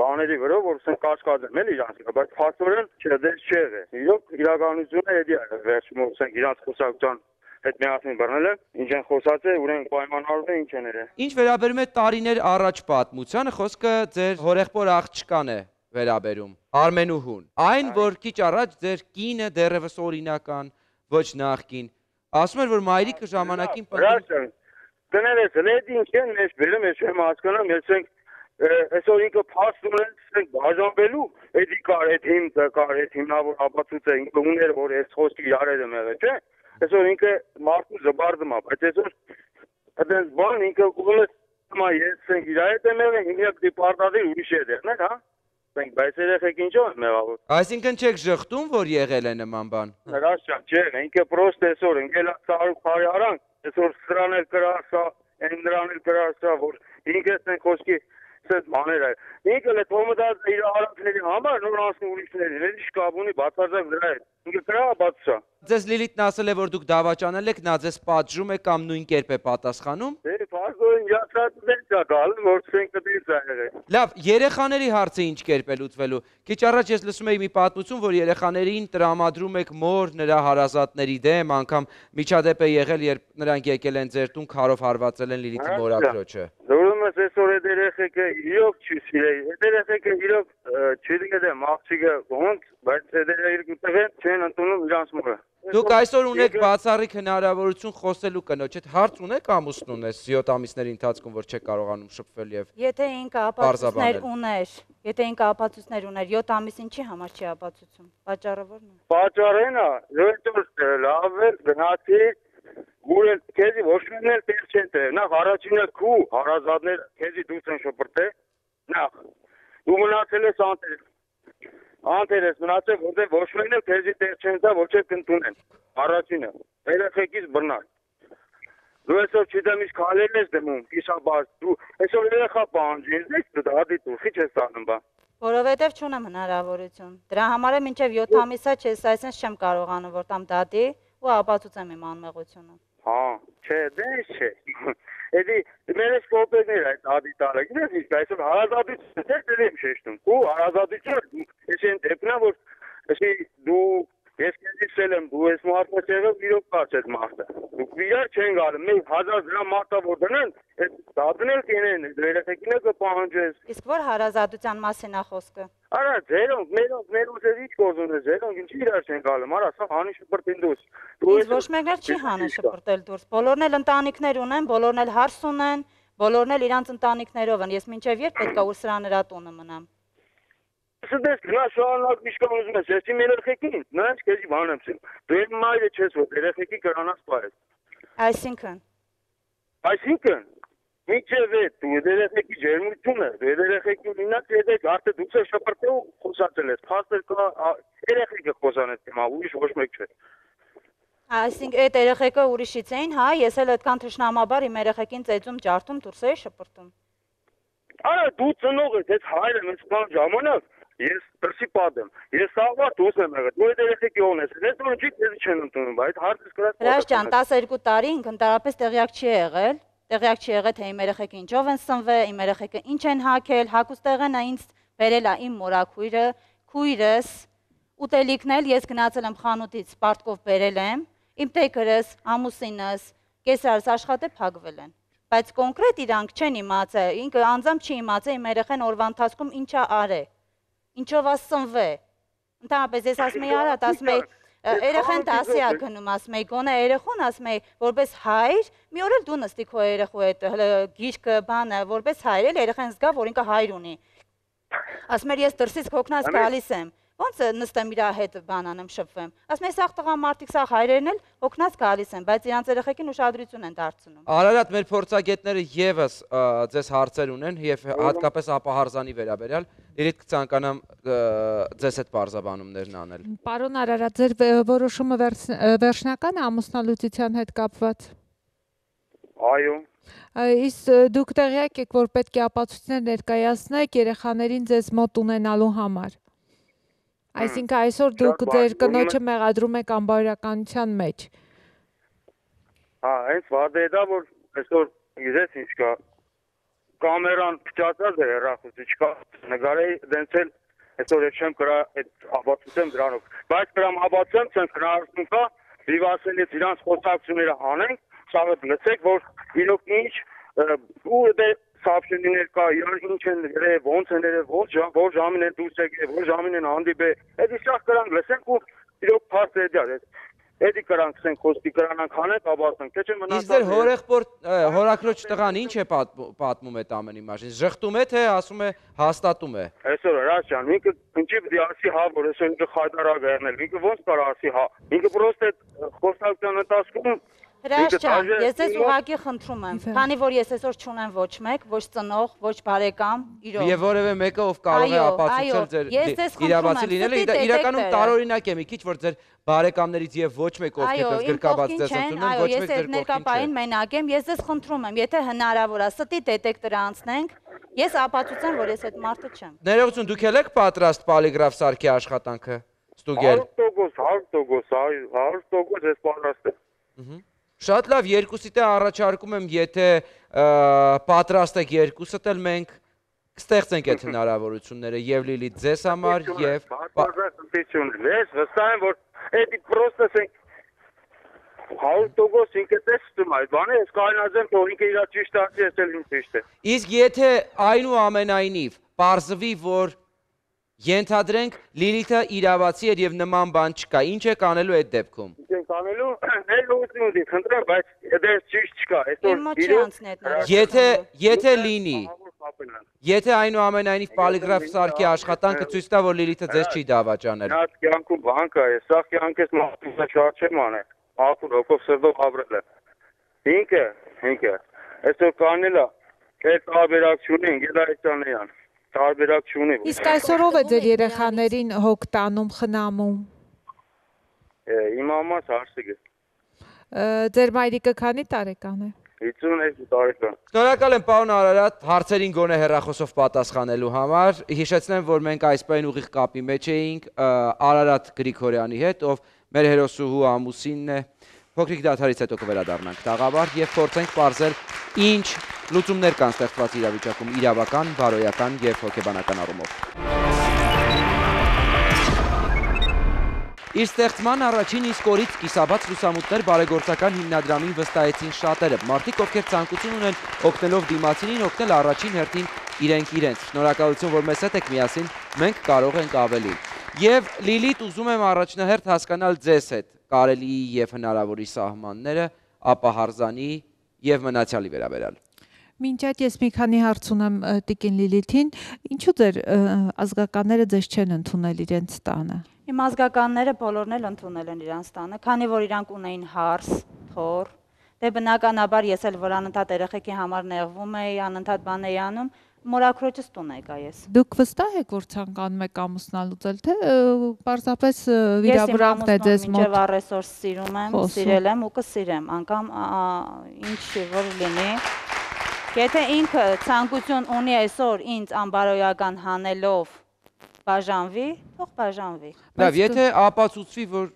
բաների վրա, որ ասեն կասկածեմ էլ իրանց, բայց փաստորեն չէ, դες չի եղել։ Իրոք իրականությունը էդի է, վերջում ասենք իրանց խոսակցության հետ միասին բռնել են, ինչ են խոսացել, ուրենք պայմանավորվել ինչ են եղել։ Ինչ վերաբերում է տարիներ առաջ պատմությանը, խոսքը ձեր հորեղբոր աղջկան է վերաբերում։ Արմենուհուն։ Այն, որ քիչ առաջ ձեր կինը դեռևս օրինական, ոչ նախքին, ասում էր, որ մայրիկը ժամանակին պնդում Հրաշան։ Կներես, լեդի ինչ են մեզ բերում, ես չեմ հասկանում, ես ենք այսօր ինքը փաստ ունեն, ենք բաժանվելու, էդի կար, այդ հիմ կար, այդ հիմնավոր ապացույցը ինքը ուներ, որ այս խոսքի եմ եղել, չէ՞։ Այսօր ինքը մարդու զբարդում է, բայց այսօր այդպես բան ինքը ուղղում է մա ես ենք իր հետ եմ եղել, ինքը դիպարտադիր ուրիշ է դեռ, հա։ Մենք բայց երեխեք ինչո՞ն են մեղավոր։ Այսինքն չեք շղթում, որ եղել է նման բան։ Հրաշ ջան, չէ, ինքը պրոստ այսօր ընկել է ծառու քարի արանք, այսօր սրան էլ կրասա, այն դրան էլ կրասա, որ ինքը ասենք խոսքի այդ բաները։ Ինքը լե թոմդած իր արարքների համար նոր անցնի ուրիշներին, էլի շկաբ ունի բացարձակ դրա հետ։ Կրա բացա։ Ձեզ Լիլիթն ասել է, որ դուք դավաճանել եք, նա ձեզ պատժում է կամ նույն կերպ է պատասխանում։ Դե բազոն յասած դեր կա գալ, որ ցենք դից է եղել։ Լավ, երեխաների հարցը ինչ կերպ է լուծվելու։ Քիչ առաջ ես լսում էի մի պատմություն, որ երեխաներին տրամադրում եք մոր նրա հարազատների դեմ, անգամ միջադեպ է եղել, երբ նրանք եկել են ձեր տուն քարով հարվածել են Լիլիթի մորակրոջը։ Դուրում ես այսօր այդ երեխեքը իրոք չի սիրեի։ Այդ երեխեքը իրոք չգիտեմ աղջիկը ոնց, բայց այդ երեխեքը չեն ընդունում իրանց մորը։ Դուք այսօր ունեք բացառիկ հնարավորություն խոսելու կնոջ հետ հարց ունեք ամուսնուն այս 7 ամիսների ընթացքում, որ չեք կարողանում շփվել եւ Եթե ինքը ապացույցներ ուներ, եթե ինքը ապացույցներ ուներ, 7 ամիս ինչի համար չի ապացուցում։ Պատճառը ո՞րն է։ Պատճառն է, որ լավ է գնացի Գուրը քեզի ոչ մեններ տեղ չեն տեղ։ Նախ առաջինը քու հարազատներ քեզի դուրս են շփրտե։ Նախ դու մնացել ես անտեր։ Անտեր ես մնացել, որտեղ ոչ մեններ քեզի տեղ չեն տա, ոչ էլ կընտունեն։ Առաջինը։ Երեխեքից բռնալ։ Դու այսօր չդեմ իս քալել ես դեմում, կիսաբար դու այսօր երեխա պահանջի, ես դա դի դու քիչ ես անում բա։ Որովհետև չունեմ հնարավորություն։ Դրա համար է մինչև 7 ամիսա չես, այսինքն չեմ կարողանում որ տամ դատի ու ապացուցեմ իմ անմեղությունը։ Հա, չէ, դե չէ։ Էդի մերես կոպերներ այդ ադիտալը։ Գիտես ինչ, այսօր հարազատություն չէ, դե եմ շեշտում։ Ու հարազատություն, ես այն դեպքն որ էսի դու ես քեզիսել եմ, դու ես մարդը եղել իրոք կարծ այդ մարդը։ Դուք իրար չեն գալու, մենք 1000 դրամ մարդա որ դնեն, այդ դատնել կենեն, երեխեքին է կպահանջես։ Իսկ որ հարազատության մասին է խոսքը։ Արա, ձերոնք, մերոնք, ես ինչ գործում ես, ձերոնք ինչի իրար չեն գալու, արա, սա հանի շփրտին դուս։ Իսկ ոչ մեկն էլ չի հանը շփրտել դուրս։ Բոլորն էլ ընտանիքներ ունեն, բոլորն էլ հարս ունեն, բոլորն էլ իրանց ընտանիքներով են։ Ես մինչև երբ պետք է ուր սրա նրա տունը մնամ։ Սդես գնա շարունակ միշտ ուզում ես, ես իմ երեխեքին, նրանց քեզի բանեմ Դու իմ մայրը չես որ երեխեքի կրանաս պարես։ Այսինքն Այսինքն Միջև է դու երեխեքի ջերմությունը, երեխեքի մինակ եք արդեն դուք ես շփրտել ու խոսացել ես։ Փաստեր կա երեխեքը խոսանես հիմա ուրիշ ոչ մեկ չէ։ Այսինքն այդ երեխեքը ուրիշից էին, հա, ես էլ այդքան թշնամաբար իմ երեխեքին ծեծում, ջարդում, դուրս էի շփրտում։ Արա դու ծնող ես, այս հայրը ինձ բան ժամանակ ես դրսի պատեմ։ Ես աղա դուս եմ եղել։ Դու այդ երեխեքի ունես։ Ես որ ինչի քեզ չեն ընդունում, բայց հարցս կրած։ Հրաշ ջան, 12 տարի ընդհանրապես տեղյակ չի եղել։ Տեղյակ չի եղել թե իմ երեխեքը ինչով են սնվել, իմ երեխեքը ինչ են հակել, հակուստեղեն է ինձ բերել է իմ մորաքույրը, քույրս, ուտելիքն էլ ես գնացել եմ խանութից պարտկով բերել եմ, իմ տեկրս, ամուսինս, կեսարս աշխատե փակվել են։ Բայց կոնկրետ իրանք չեն իմացել, ինքը անձամբ չի իմացել իմ երեխան օրվա ընթացքում ինչա արե։ Ինչով է սնվե։ Ընդհանրապես ես ասում եի արատ, ասում եի երեխան դասի է գնում, ասում եի գոնե երեխուն, ասում եի որպես հայր, մի օր էլ դու նստի քո երեխու հետ գիրքը, բանը, որպես հայր էլ երեխան զգա, որ ինքը հայր ունի։ Ասում էր ես դրսից հոգնած գալիս եմ։ Ոնց է նստեմ իր հետ բան անեմ շփվեմ։ Ասում ես ախ տղամարդիկ սա հայրերն էլ հոգնած գալիս են, բայց իրանց երեխեքին ուշադրություն են դարձնում։ Արարատ մեր փորձագետները եւս ձեզ հարցեր ունեն եւ հատկապես ապահարզանի վերաբերյալ։ Իրիք կցանկանամ ձեզ հետ բարձաբանումներն անել։ Պարոն Արարատ, ձեր որոշումը վերջնական է ամուսնալուծության հետ կապված։ Այո։ ը, դուք տեղյակ եք, որ պետք է ապացույցներ ներկայացնեք երեխաներին ձեզ մոտ ունենալու համար։ Այսինքն այսօր դուք ձեր կնոջը մեղադրում եք անբարոյականության մեջ։ Հա, հենց վադե դա որ այսօր գիտես ինչ կա կամերան փճացած է հեռախոսի չկա նկարեի դենցել այսօր ես չեմ կրա այդ ապացուցեմ դրանով բայց կրամ ապացուցեմ ցենց հնարավորություն կա վիվասելից իրանց խոսակցությունները անենք սաղը լսեք որ իրոք ինչ ու դե սապշենիներ կա իրար ինչ են գրել ոնց են գրել որ ժամ որ ժամին են դուրս եկել որ ժամին են հանդիպել այդ իսկ կրանք լսենք ու իրոք փաստ է դա Էդի կրանք ասենք խոսքի կրանանք հանենք, ապացնենք, թե չէ Իսկ մնացած։ ձեր հորեղբոր ը, հորաքրոջ տղան ինչ է պատմու- պատմում այդ ամենի մասին։ Ժխտում է թե ասում է հաստատում է։ Այսօր հրաշ ջան, ինքը ինչի է ասի հա, որ այսօր ինքը խայտարակ եղնել, ինքը ոնց կարող ասի հա։ Ինքը պրոստը խոսակցության ընթացքում Հրաշ ջան, ես ես իմը- ուղակի խնդրում եմ, քանի որ ես այսօր չունեմ ոչ մեկ, ոչ ծնող, ոչ բարեկամ, իրոք։ Եվ որևէ մեկը ով կարող է Այո, ապացուցել այո, ձեր ես ձեզ իրավացի եմ, լինելը, իրականում տարօրինակ է մի քիչ, որ ձեր բարեկամներից եւ ոչ մեկ ով Այո, կետես իմ գրկաբաց ձեզ ընդունում, այո, ոչ ես մեկ ձեր կողքին ներկապային չէ։ մենակ եմ, ես ձեզ խնդրում եմ, եթե հնարավոր է, ստի դետեկտորը անցնենք, ես ապացուցեմ, որ ես այդ մարդը չեմ։ Ներողություն, դուք եք պատրաստ պոլիգրաֆ սարքի աշխատանքը ստուգել։ 100% 100% 100% ես պատրաստ եմ։ Շատ լավ, երկուսիդ է առաջարկում եմ, եթե պատրաստ եք երկուսդ էլ մենք կստեղծենք այդ հնարավորությունները եւ Լիլիթ ձեզ համար եւ պա- Բարձրացություն ես վստահ եմ որ էդի process-ը 100% ինքը տեսնում այդ բանը ես կանազեմ թող ինքը իր ճիշտ ասի ես էլ ինձ ճիշտ է Իսկ եթե այնուամենայնիվ parzvi որ ենթադրենք Լիլիթը իրավացի էր եւ նման բան չկա, ինչ եք անելու այդ դեպքում։ անելու ել ուզում ուզի խնդրեմ բայց դες ճիշտ չկա այսօր նորը։ Եթե եթե լինի, եթե այնուամենայնիվ պոլիգրաֆ սարքի աշխատանքը ցույց տա, որ Լիլիթը ձեզ չի դավաճանել։ Նա կյանքում բան կա, ես սա կյանքես մարդուս շատ չեմ անել։ Ախուր օկով սրդով ապրել է։ Ինքը, ինքը, այսօր կանելա, այդ տարբերակ չունի, Գելայցյանյան։ Տարբերակ չունի։ Իսկ այսօր ով է ձեր երեխաներին հոգ տանում, խնամում։ Է, Իմ ամաս հարսիկ է։ Ձեր մայրիկը քանի տարեկան է։ 52 տարեկան։ Շնորհակալ եմ պարոն Արարատ հարցերին գոնե հերախոսով պատասխանելու համար։ Հիշեցնեմ, որ մենք այս պայն ուղիղ կապի մեջ էինք Արարատ Գրիգորյանի հետ, ով մեր հերոսուհու ամուսինն է։ Փոքրիկ դաթարից հետո կվերադառնանք տաղավար եւ փորձենք ողջել ինչ լուծումներ կան ստեղծված իրավիճակում իրավական, բարոյական եւ հոգեբանական առումով։ Իր ստեղծման առաջին իսկ օրից կիսաբաց լուսամուտներ բարեգործական հիմնադրամին վստահեցին շատերը։ Մարդիկ, ովքեր ցանկություն ունեն օգնելով դիմացինին, օգնել առաջին հերթին իրենք իրենց։ Շնորհակալություն, որ մեզ հետ եք միասին, մենք կարող ենք ավելի։ Եվ Լիլիթ ուզում եմ առաջնահերթ հասկանալ ձեզ հետ կարելի եւ հնարավորի սահմանները, ապա հարզանի եւ մնացյալի վերաբերալ։ Մինչ այդ ես մի քանի հարց ունեմ Տիկին Լիլիթին, ինչու ձեր ազգականները ձեզ չեն ընդունել իրենց տանը։ Իմ ազգականները բոլորն էլ ընդունել են իրանց տանը, քանի որ իրանք ունեին հարս, թոր։ Դե բնականաբար ես էլ որ անընդհատ երեխեքի համար նեղվում էի, անընդհատ բան էի անում, մորակրոջս տուն եկա ես։ Դուք վստահ եք, որ ցանկանում եք ամուսնալուծել, թե պարզապես ը, Ես իմ վիրավորանքն է ձեզ մոտ։ առեսօր սիրում եմ, սիրել եմ ու կսիրեմ, անգամ ինչ որ լինի։ Եթե ինքը ցանկություն ունի այսօր ինձ անբարոյական հանելով բաժանվի, թող բաժանվի։ Լավ, եթե ապացուցվի, որ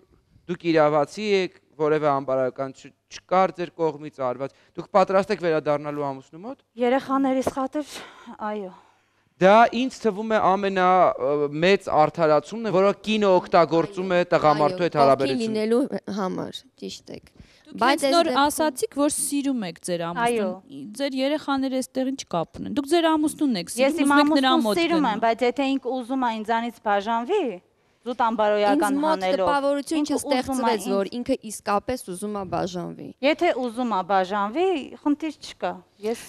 դուք իրավացի եք, որևէ ամբարական չ- չկար ձեր կողմից արված, դուք պատրաստ եք վերադառնալու ամուսնու մոտ։ Երեխաներիս խաթր, այո։ Դա ինձ թվում է ամենա ը, մեծ արդարացումն է, որը կինը օգտագործում է տղամարդու հետ Այո, կողքին հարաբերություն։ լինելու համար, ճիշտ եք։ Բայց նոր ասացիք, որ սիրում եք ձեր ամուսնուն։ Ձեր երեխաները այստեղ ինչ կապ ունեն։ Դուք ձեր ամուսնուն եք Ես սիրում, իմ ուզում եք նրա ամուսնուն մոտ սիրում եմ, բայց եթե ինքը ուզում է ինձանից բաժանվի, զուտ Ինձ անբարոյական մոտ հանելով։ տպավորություն ինքը ուզում է չստեղծվեց, ինձ- որ ինքը իսկապես ուզում է բաժանվի։ Եթե ուզում է բաժանվի, խնդիր չկա։ Ես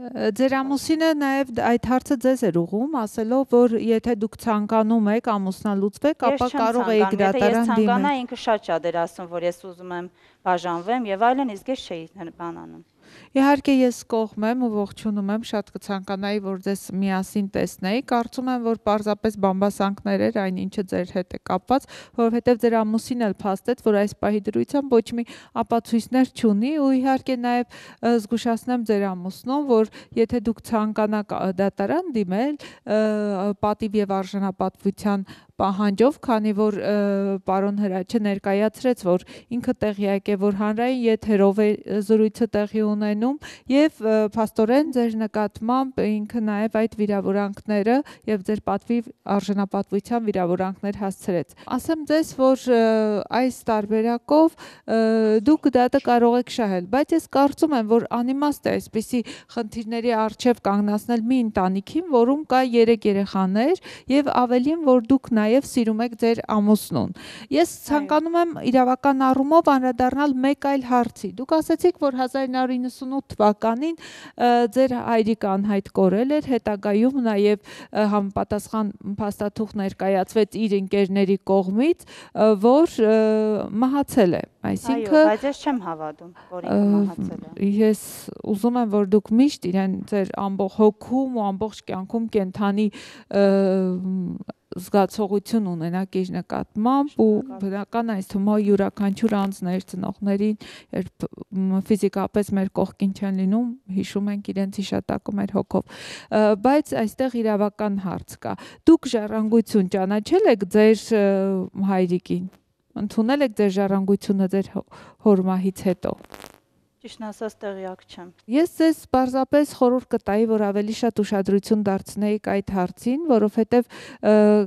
Ձեր ամուսինը նաև այդ հարցը ձեզ էր ուղում, ասելով, որ եթե դուք ցանկանում եք ամուսնալուծվեք, ես ապա չեմ կարող եք ցանկանում, եթե ես գրադարան ցանկանա, դիմել։ ինքը շատ շատ էր ասում, որ ես ուզում եմ բաժանվեմ եւ այլն, իսկ ես չէի ն- բան անում։ Իհարկե ես կողմ եմ ու ողջունում եմ, շատ կցանկանայի, որ ձեզ միասին տեսնեի։ Կարծում եմ, որ պարզապես բամբասանքներ էր այն ինչը ձեր հետ է կապված, որովհետև ձեր ամուսին էլ փաստեց, որ այս պահի դրությամբ ոչ մի ապացույցներ չունի ու իհարկե նաև զգուշացնեմ ձեր ամուսնուն, որ եթե դուք ցանկանաք դատարան դիմել, պատիվ եւ արժանապատվության պահանջով, քանի որ պարոն Հրաչը ներկայացրեց, որ ինքը տեղյակ է, որ հանրային եթերով է զրույցը տեղի ունենում եւ փաստորեն ձեր նկատմամբ ինքը նաեւ այդ վիրավորանքները եւ ձեր պատվի արժանապատվության վիրավորանքներ հասցրեց։ Ասեմ ձեզ, որ այս տարբերակով դուք դատը կարող եք շահել, բայց ես կարծում եմ, որ անիմաստ է այսպիսի խնդիրների արժև կանգնացնել մի ընտանիքին, որում կա 3 երեխաներ եւ ավելին, որ դուք նաեւ սիրում եք ձեր ամուսնուն։ Ես ցանկանում եմ իրավական առումով անդրադառնալ մեկ այլ հարցի։ Դուք ասացիք, որ 1998 թվականին ձեր հայրիկը անհայտ կորել էր, հետագայում նաև համապատասխան փաստաթուղթ ներկայացվեց իր ընկերների կողմից, որ մահացել է։ Այսինքն Այո, բայց ես չեմ հավատում, որ ինքը մահացել է։ Ես ուզում եմ, որ դուք միշտ իրեն ձեր ամբողջ հոգում ու ամբողջ կյանքում կենթանի զգացողություն ունենաք իր նկատմամբ ու բնական այս թվում յուրաքանչյուր անձներ ծնողներին երբ ֆիզիկապես մեր կողքին չեն լինում հիշում ենք իրենց հիշատակը մեր հոգով բայց այստեղ իրավական հարց կա դուք ժառանգություն ճանաչել եք ձեր հայրիկին ընդունել եք ձեր ժառանգությունը ձեր հորմահից հետո Ճիշտն ասած տեղյակ չեմ։ Ես ձեզ պարզապես խորհուրդ կտայի, որ ավելի շատ ուշադրություն դարձնեիք այդ հարցին, որովհետև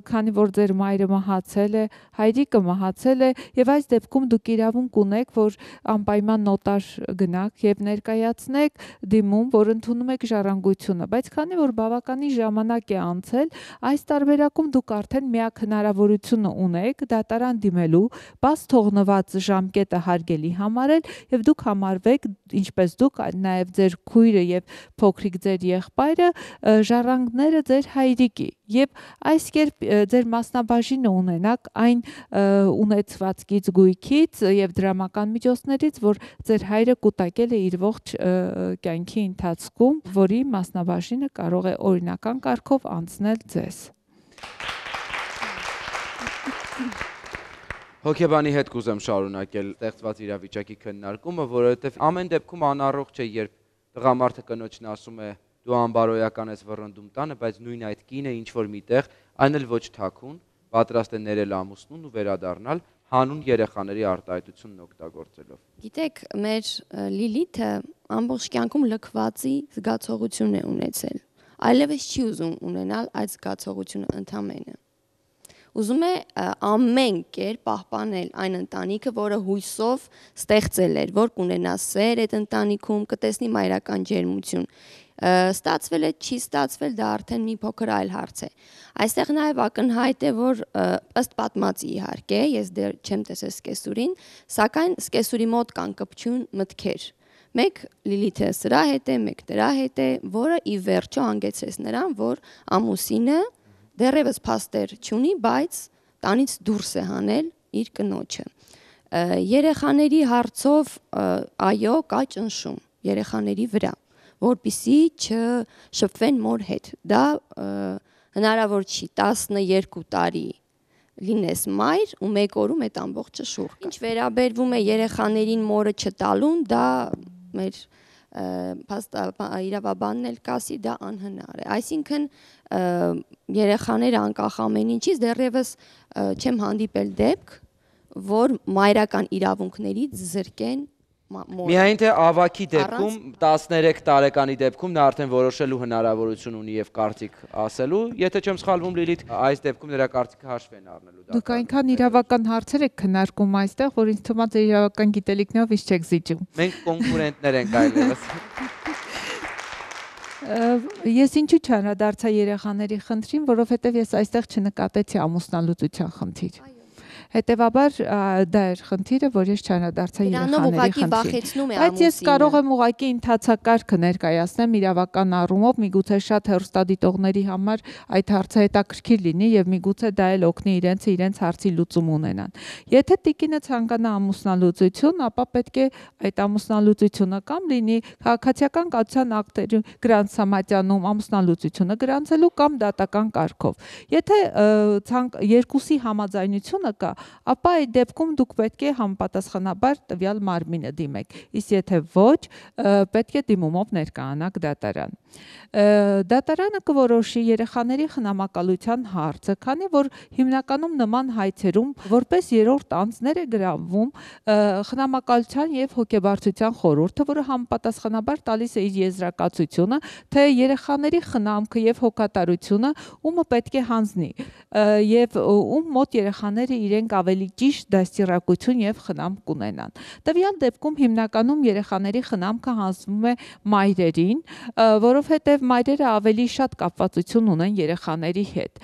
քանի որ ձեր մայրը մահացել է, հայրիկը մահացել է եւ այս դեպքում դուք իրավունք ունեք, որ անպայման նոտար գնաք եւ ներկայացնեք դիմում, որ ընդունում եք ժառանգությունը, բայց քանի որ բավականին ժամանակ է անցել, այս տարբերակում դուք արդեն միակ հնարավորությունը ունեք դատարան դիմելու, բաց թողնված ժամկետը հարգելի համարել եւ դուք համարվեք եք ինչպես դուք նաև ձեր քույրը եւ փոքրիկ ձեր եղբայրը ժառանգները ձեր հայրիկի եւ այս կերպ ձեր մասնաբաժինը ունենաք այն ունեցվածքից գույքից եւ դրամական միջոցներից որ ձեր հայրը կուտակել է իր ողջ կյանքի ընթացքում որի մասնաբաժինը կարող է օրինական կարգով անցնել ձեզ Thank you. Հոգեբանի հետ կուզեմ շարունակել ստեղծված իրավիճակի քննարկումը, որովհետև ամեն դեպքում անառողջ է, երբ տղամարդը կնոջն ասում է դու անբարոյական ես վռնդում տանը, բայց նույն այդ կինը ինչ որ միտեղ, այն էլ ոչ թաքուն, պատրաստ է ներել ամուսնուն ու վերադառնալ հանուն երեխաների արտահայտությունն օգտագործելով։ Գիտեք, մեր Լիլիթը ամբողջ կյանքում լքվածի զգացողություն է ունեցել։ Այլևս չի ուզում ունենալ այդ զգացողությունը ընդամենը ուզում է ամեն կերպ պահպանել այն ընտանիքը, որը հույսով ստեղծել էր, որ կունենա սեր այդ ընտանիքում, կտեսնի մայրական ջերմություն ստացվել է, չի ստացվել, դա արդեն մի փոքր այլ հարց է։ Այստեղ նաև ակնհայտ է, որ ըստ պատմածի իհարկե, ես դեռ չեմ տեսել սկեսուրին, սակայն սկեսուրի մոտ կան կպչուն մտքեր։ Մեկ Լիլիթը սրա հետ է, մեկ դրա հետ է, որը ի վերջո հանգեցրեց նրան, որ ամուսինը դեռևս փաստեր չունի, բայց տանից դուրս է հանել իր կնոջը։ Երեխաների հարցով այո, կա ճնշում երեխաների վրա, որpիսի չշփվեն մոր հետ։ Դա հնարավոր չի 12 տարի լինես մայր ու մեկ օրում այդ ամբողջը շուրջ։ Ինչ վերաբերվում է երեխաներին մորը չտալուն, դա մեր իրավաբանն էլ կասի դա անհնար է։ Այսինքն երեխաները անկախ ամեն ինչից դեռևս չեմ հանդիպել դեպք, որ մայրական իրավունքներից զրկեն Միայն թե ավակի դեպքում 13 տարեկանի դեպքում նա արդեն որոշելու հնարավորություն ունի եւ կարծիք ասելու, եթե չեմ սխալվում Լիլիթ, այս դեպքում նրա կարծիքը հաշվի են առնելու դա։ Դուք այնքան իրավական հարցեր եք քննարկում այստեղ, որ ինձ թվում է ձեր իրավական գիտելիքներով ինչ չեք զիջում։ Մենք կոնկուրենտներ ենք այլևս։ Ես ինչու չանդրադարձա երեխաների խնդրին, որովհետև ես այստեղ չնկատեցի ամուսնալուծության խնդիր։ Այո Հետևաբար դա էր խնդիրը, որ ես չանադարձա երեխաների խնդրին։ Բայց ես կարող եմ ուղակի ընթացակարգը ներկայացնեմ իրավական առումով, միգուցե շատ հերոստադիտողների համար այդ հարցը հետաքրքիր լինի եւ միգուցե դա էլ օգնի իրենց իրենց հարցի լուծում ունենան։ Եթե տիկինը ցանկանա ամուսնալուծություն, ապա պետք է այդ ամուսնալուծությունը կամ լինի քաղաքացիական կացության ակտերի գրանց համատյանում ամուսնալուծությունը գրանցելու կամ դատական կարգով։ Եթե ցանկ երկուսի համաձայնությունը կա, ապա այդ դեպքում դուք պետք է համապատասխանաբար տվյալ մարմինը դիմեք։ Իսկ եթե ոչ, պետք է դիմումով ներկայանաք դատարան։ Դատարանը կորոշի երեխաների խնամակալության հարցը, քանի որ հիմնականում նման հայցերում որպես երրորդ անձներ է գրավում խնամակալության եւ հոգեբարձության խորհուրդը, որը համապատասխանաբար տալիս է իր եզրակացությունը, թե երեխաների խնամքը եւ հոգատարությունը ումը պետք է հանձնի եւ ում մոտ երեխաները իրենք իրենք ավելի ճիշտ դաստիարակություն եւ խնամ կունենան։ Տվյալ դեպքում հիմնականում երեխաների խնամքը հանձնվում է մայրերին, որովհետեւ մայրերը ավելի շատ կապվածություն ունեն երեխաների հետ։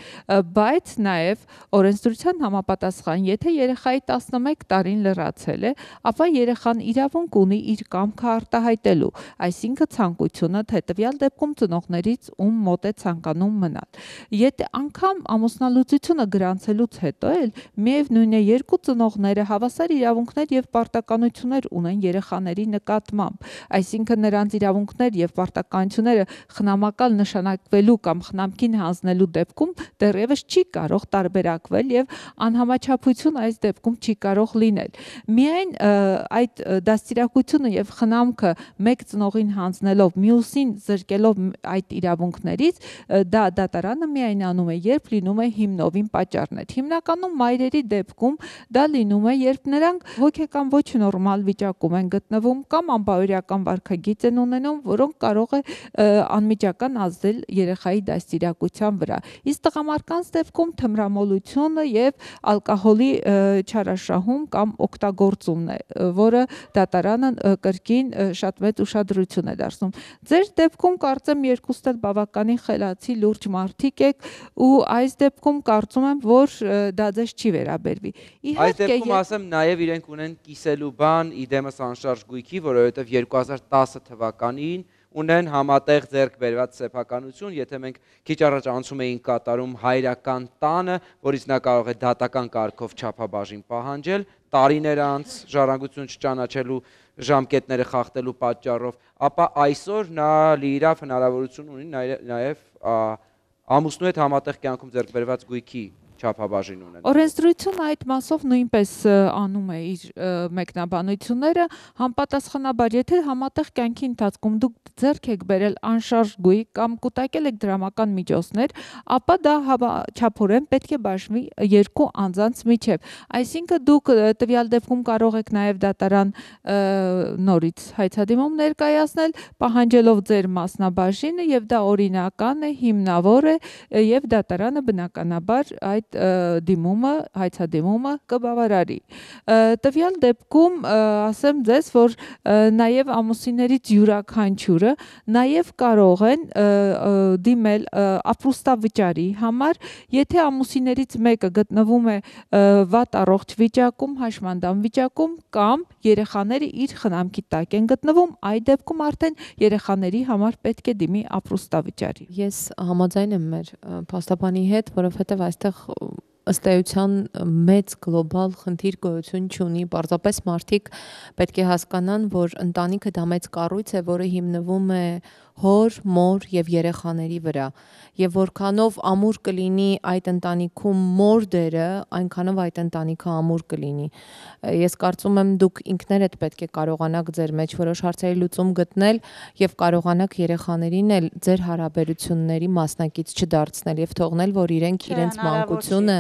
Բայց նաեւ օրենսդրության համապատասխան, եթե երեխայի 11 տարին լրացել է, ապա երեխան իրավունք ունի իր կամքը արտահայտելու, այսինքն ցանկությունը թե տվյալ դեպքում ծնողներից ում մոտ է ցանկանում մնալ։ Եթե անգամ ամուսնալուծությունը գրանցելուց հետո էլ միևնույն է երկու ծնողները հավասար իրավունքներ եւ պարտականություններ ունեն երեխաների նկատմամբ, այսինքն նրանց իրավունքներ եւ պարտականությունները խնամակալ նշանակվելու կամ խնամքին հանձնելու դեպքում դեռևս չի կարող տարբերակվել եւ անհամաչափություն այս դեպքում չի կարող լինել։ Միայն այդ դաստիարակությունը եւ խնամքը մեկ ծնողին հանձնելով, մյուսին զրկելով այդ իրավունքներից, դա դատարանը միայն անում է, երբ լինում է հիմնովին պատճառներ։ Հիմնականում մայրերի դեպքում դա լինում է, երբ նրանք հոգեկան ոչ նորմալ վիճակում են գտնվում կամ անբարոյական վարքագիծ են ունենում, որոնք կարող է անմիջական ազդել երեխայի դաստիարակության վրա։ Իսկ տղամարդկանց դեպքում թմրամոլությունը եւ ալկոհոլի չարաշահում կամ օգտագործումն է, որը դատարանը կրկին շատ մեծ ուշադրություն է դարձնում։ Ձեր դեպքում կարծեմ երկուստ էլ բավականին խելացի լուրջ մարդիկ եք ու այս դեպքում կարծում եմ, որ դա ձեզ չի վերաբերվի։ Այս դեպքում ասեմ նաև իրենք ունեն կիսելու բան իդեմս անշարժ գույքի, որովհետև 2010 թվականին ունեն համատեղ ձեռք բերված սեփականություն, եթե մենք քիչ առաջ անցում էինք կատարում հայրական տանը, որից նա կարող է դատական կարգով չափաբաժին պահանջել, տարիներ անց ժառանգություն չճանաչելու ժամկետները խախտելու պատճառով, ապա այսօր նա լիիրավ հնարավորություն ունի նաև ամուսնու հետ համատեղ կյանքում ձեռք բերված գույքի չափաբաժին ունեն։ Օրենսդրությունը այդ մասով նույնպես անում է իր մեկնաբանությունները, համապատասխանաբար, եթե համատեղ կյանքի ընթացքում դուք ձեռք եք բերել անշարժ գույք կամ կուտակել եք դրամական միջոցներ, ապա դա չափորեն պետք է բաշխվի երկու անձանց միջև։ Այսինքն դուք տվյալ դեպքում կարող եք նաև դատարան նորից հայցադիմում ներկայացնել, պահանջելով ձեր մասնաբաժինը եւ դա օրինական է, հիմնավոր է եւ դատարանը բնականաբար այդ այդ դիմումը, հայցադիմումը կբավարարի։ Տվյալ դեպքում ասեմ ձեզ, որ նաև ամուսիններից յուրաքանչյուրը նաև կարող են դիմել ապրուստավճարի համար, եթե ամուսիններից մեկը գտնվում է վատ առողջ վիճակում, հաշմանդամ վիճակում կամ երեխաները իր խնամքի տակ են գտնվում, այդ դեպքում արդեն երեխաների համար պետք է դիմի ապրուստավճարի։ Ես համաձայն եմ մեր փաստաբանի հետ, որովհետև այստեղ ըստ էության մեծ գլոբալ խնդիր գոյություն չունի, պարզապես մարդիկ պետք է հասկանան, որ ընտանիքը դա մեծ կառույց է, որը հիմնվում է հոր, մոր եւ երեխաների վրա եւ որքանով ամուր կլինի այդ ընտանիքում մոր դերը, այնքանով այդ ընտանիքը ամուր կլինի։ Ես կարծում եմ դուք ինքներդ պետք է կարողանաք ձեր մեջ որոշ հարցերի լուծում գտնել եւ կարողանաք երեխաներին էլ ձեր հարաբերությունների մասնակից չդարձնել եւ թողնել, որ իրենք իրենց մանկությունը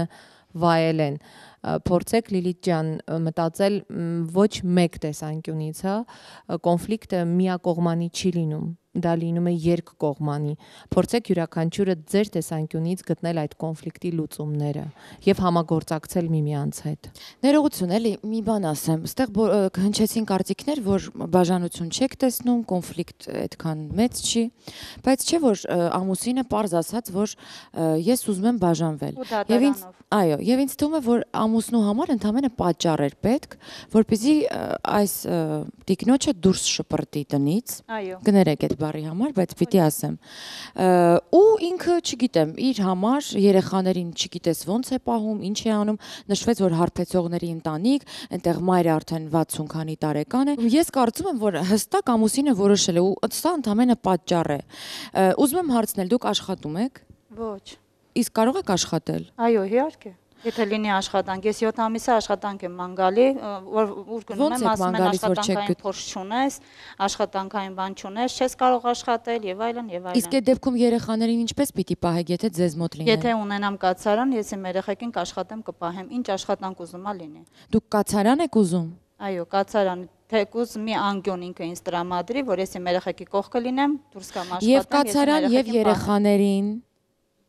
վայելեն փորձեք Լիլիթ ջան մտածել ոչ մեկ տեսանկյունից, հա, կոնֆլիկտը միակողմանի չի լինում դա լինում է երկկողմանի։ Փորձեք յուրաքանչյուրը ձեր տեսանկյունից գտնել այդ կոնֆլիկտի լուծումները եւ համագործակցել միմյանց հետ։ Ներողություն, էլի մի բան ասեմ։ Այստեղ հնչեցին կարծիքներ, որ բաժանություն չեք տեսնում, կոնֆլիկտ այդքան մեծ չի, բայց չէ որ ամուսինը པարզ ասաց, որ ես ուզում եմ բաժանվել։ Եվ ինձ այո, եւ ինձ թվում է, որ ամուսնու համար ընդհանրապես պատճառ էր պետք, որպեսզի այս տիկնոջը դուրս շպրտի տնից։ Այո։ Գներեք այդ բառի համար, բայց պիտի ասեմ։ Ու ինքը, չգիտեմ, իր համար երեխաներին չգիտես ոնց է պահում, ինչ է անում, նշվեց որ հարբեցողների ընտանիք, այնտեղ մայրը արդեն 60 քանի տարեկան է։ Ես կարծում եմ, որ հստակ ամուսինը որոշել է ու սա ընդամենը պատճառ է։ Ուզում եմ հարցնել, դուք աշխատում եք։ Ոչ։ Իսկ կարող եք աշխատել։ Այո, իհարկե։ Եթե լինի աշխատանք, ես 7 ամիսը աշխատանք եմ մանգալի, որ ուր գնում եմ, ասում են աշխատանքային փորձ չունես, աշխատանքային բան չունես, չես կարող աշխատել եւ այլն եւ այլն։ Իսկ այդ դեպքում երեխաներին ինչպես պիտի պահեք, եթե ձեզ մոտ լինեն։ Եթե ունենամ կացարան, ես իմ երեխեքին կաշխատեմ, կպահեմ, ինչ աշխատանք ուզում ա լինի։ Դուք կացարան եք ուզում։ Այո, կացարան թեկուզ մի անկյուն ինքը ինձ տրամադրի, որ ես իմ երեխեքի կողքը լինեմ, դուրս կամ աշխատեմ։ Եվ կացարան եւ երեխաներին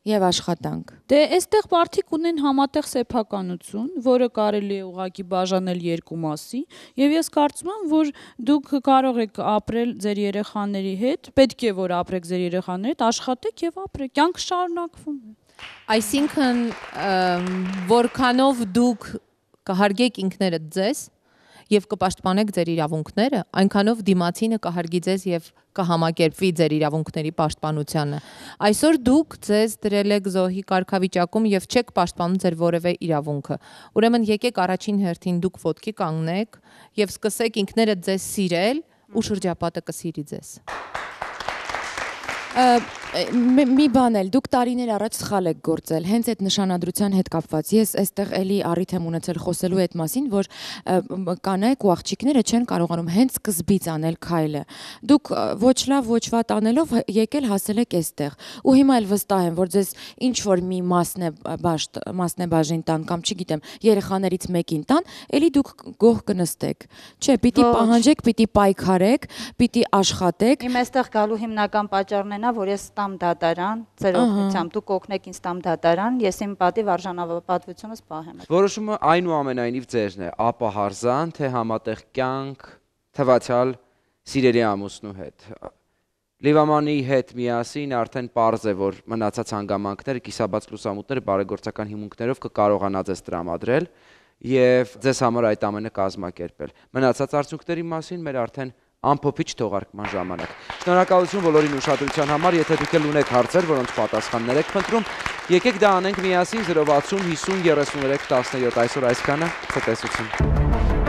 եւ աշխատանք։ Դե այստեղ բարթիկ ունեն համատեղ սեփականություն, որը կարելի է ուղակի բաժանել երկու մասի, եւ ես կարծում եմ, որ դուք կարող եք ապրել ձեր երեխաների հետ, պետք է որ ապրեք ձեր երեխաների հետ, աշխատեք եւ ապրեք, կյանքը շարունակվում է։ Այսինքն որքանով դուք կհարգեք ինքներդ ձեզ եւ կպաշտպանեք ձեր իրավունքները, այնքանով դիմացինը կհարգի ձեզ եւ կհամակերպվի ձեր իրավունքների պաշտպանությանը։ Այսօր դուք ձեզ դրել եք զոհի կարգավիճակում եւ չեք պաշտպանում ձեր որևէ իրավունքը։ Ուրեմն եկեք առաջին հերթին դուք ոտքի կանգնեք եւ սկսեք ինքներդ ձեզ սիրել ու շրջապատը կսիրի ձեզ մի բան էլ դուք տարիներ առաջ սխալ եք գործել հենց այդ նշանադրության հետ կապված ես այստեղ էլի առիթ եմ ունեցել խոսելու այդ մասին որ կանայք ու աղջիկները չեն կարողանում հենց սկզբից անել քայլը դուք ոչ լավ ոչ վատ անելով եկել հասել եք այստեղ ու հիմա էլ վստահ եմ որ ձեզ ինչ որ մի մասն է բաշտ մասն է բաժին տան կամ չգիտեմ երեխաներից մեկին տան էլի դուք գող կնստեք չէ պիտի պահանջեք պիտի պայքարեք պիտի աշխատեք իմ այստեղ գալու հիմնական պատճառն է նա որ ես ստամ դատարան, ձեր օգնությամբ դուք օգնեք ինձ ստամ դատարան, ես իմ պատիվ արժանապատվությունս պահեմ։ Որոշումը այնուամենայնիվ ձերն է, ապա հարզան, թե համատեղ կյանք թվացial սիրելի ամուսնու հետ։ Լիվամանի հետ միասին արդեն པարզ է, որ մնացած հանգամանքները, կիսաբաց լուսամուտները բարեգործական հիմունքներով կկարողանա ձեզ տրամադրել եւ ձեզ համար այդ ամենը կազմակերպել։ Մնացած արդյունքների մասին մեր արդեն ամփոփիչ թողարկման ժամանակ։ Շնորհակալություն բոլորին ուշադրության համար, եթե դուք էլ ունեք հարցեր, որոնց պատասխաններ եք փնտրում, եկեք դա անենք միասին 060 50 33 17 այսօր այսքանը, ցտեսություն։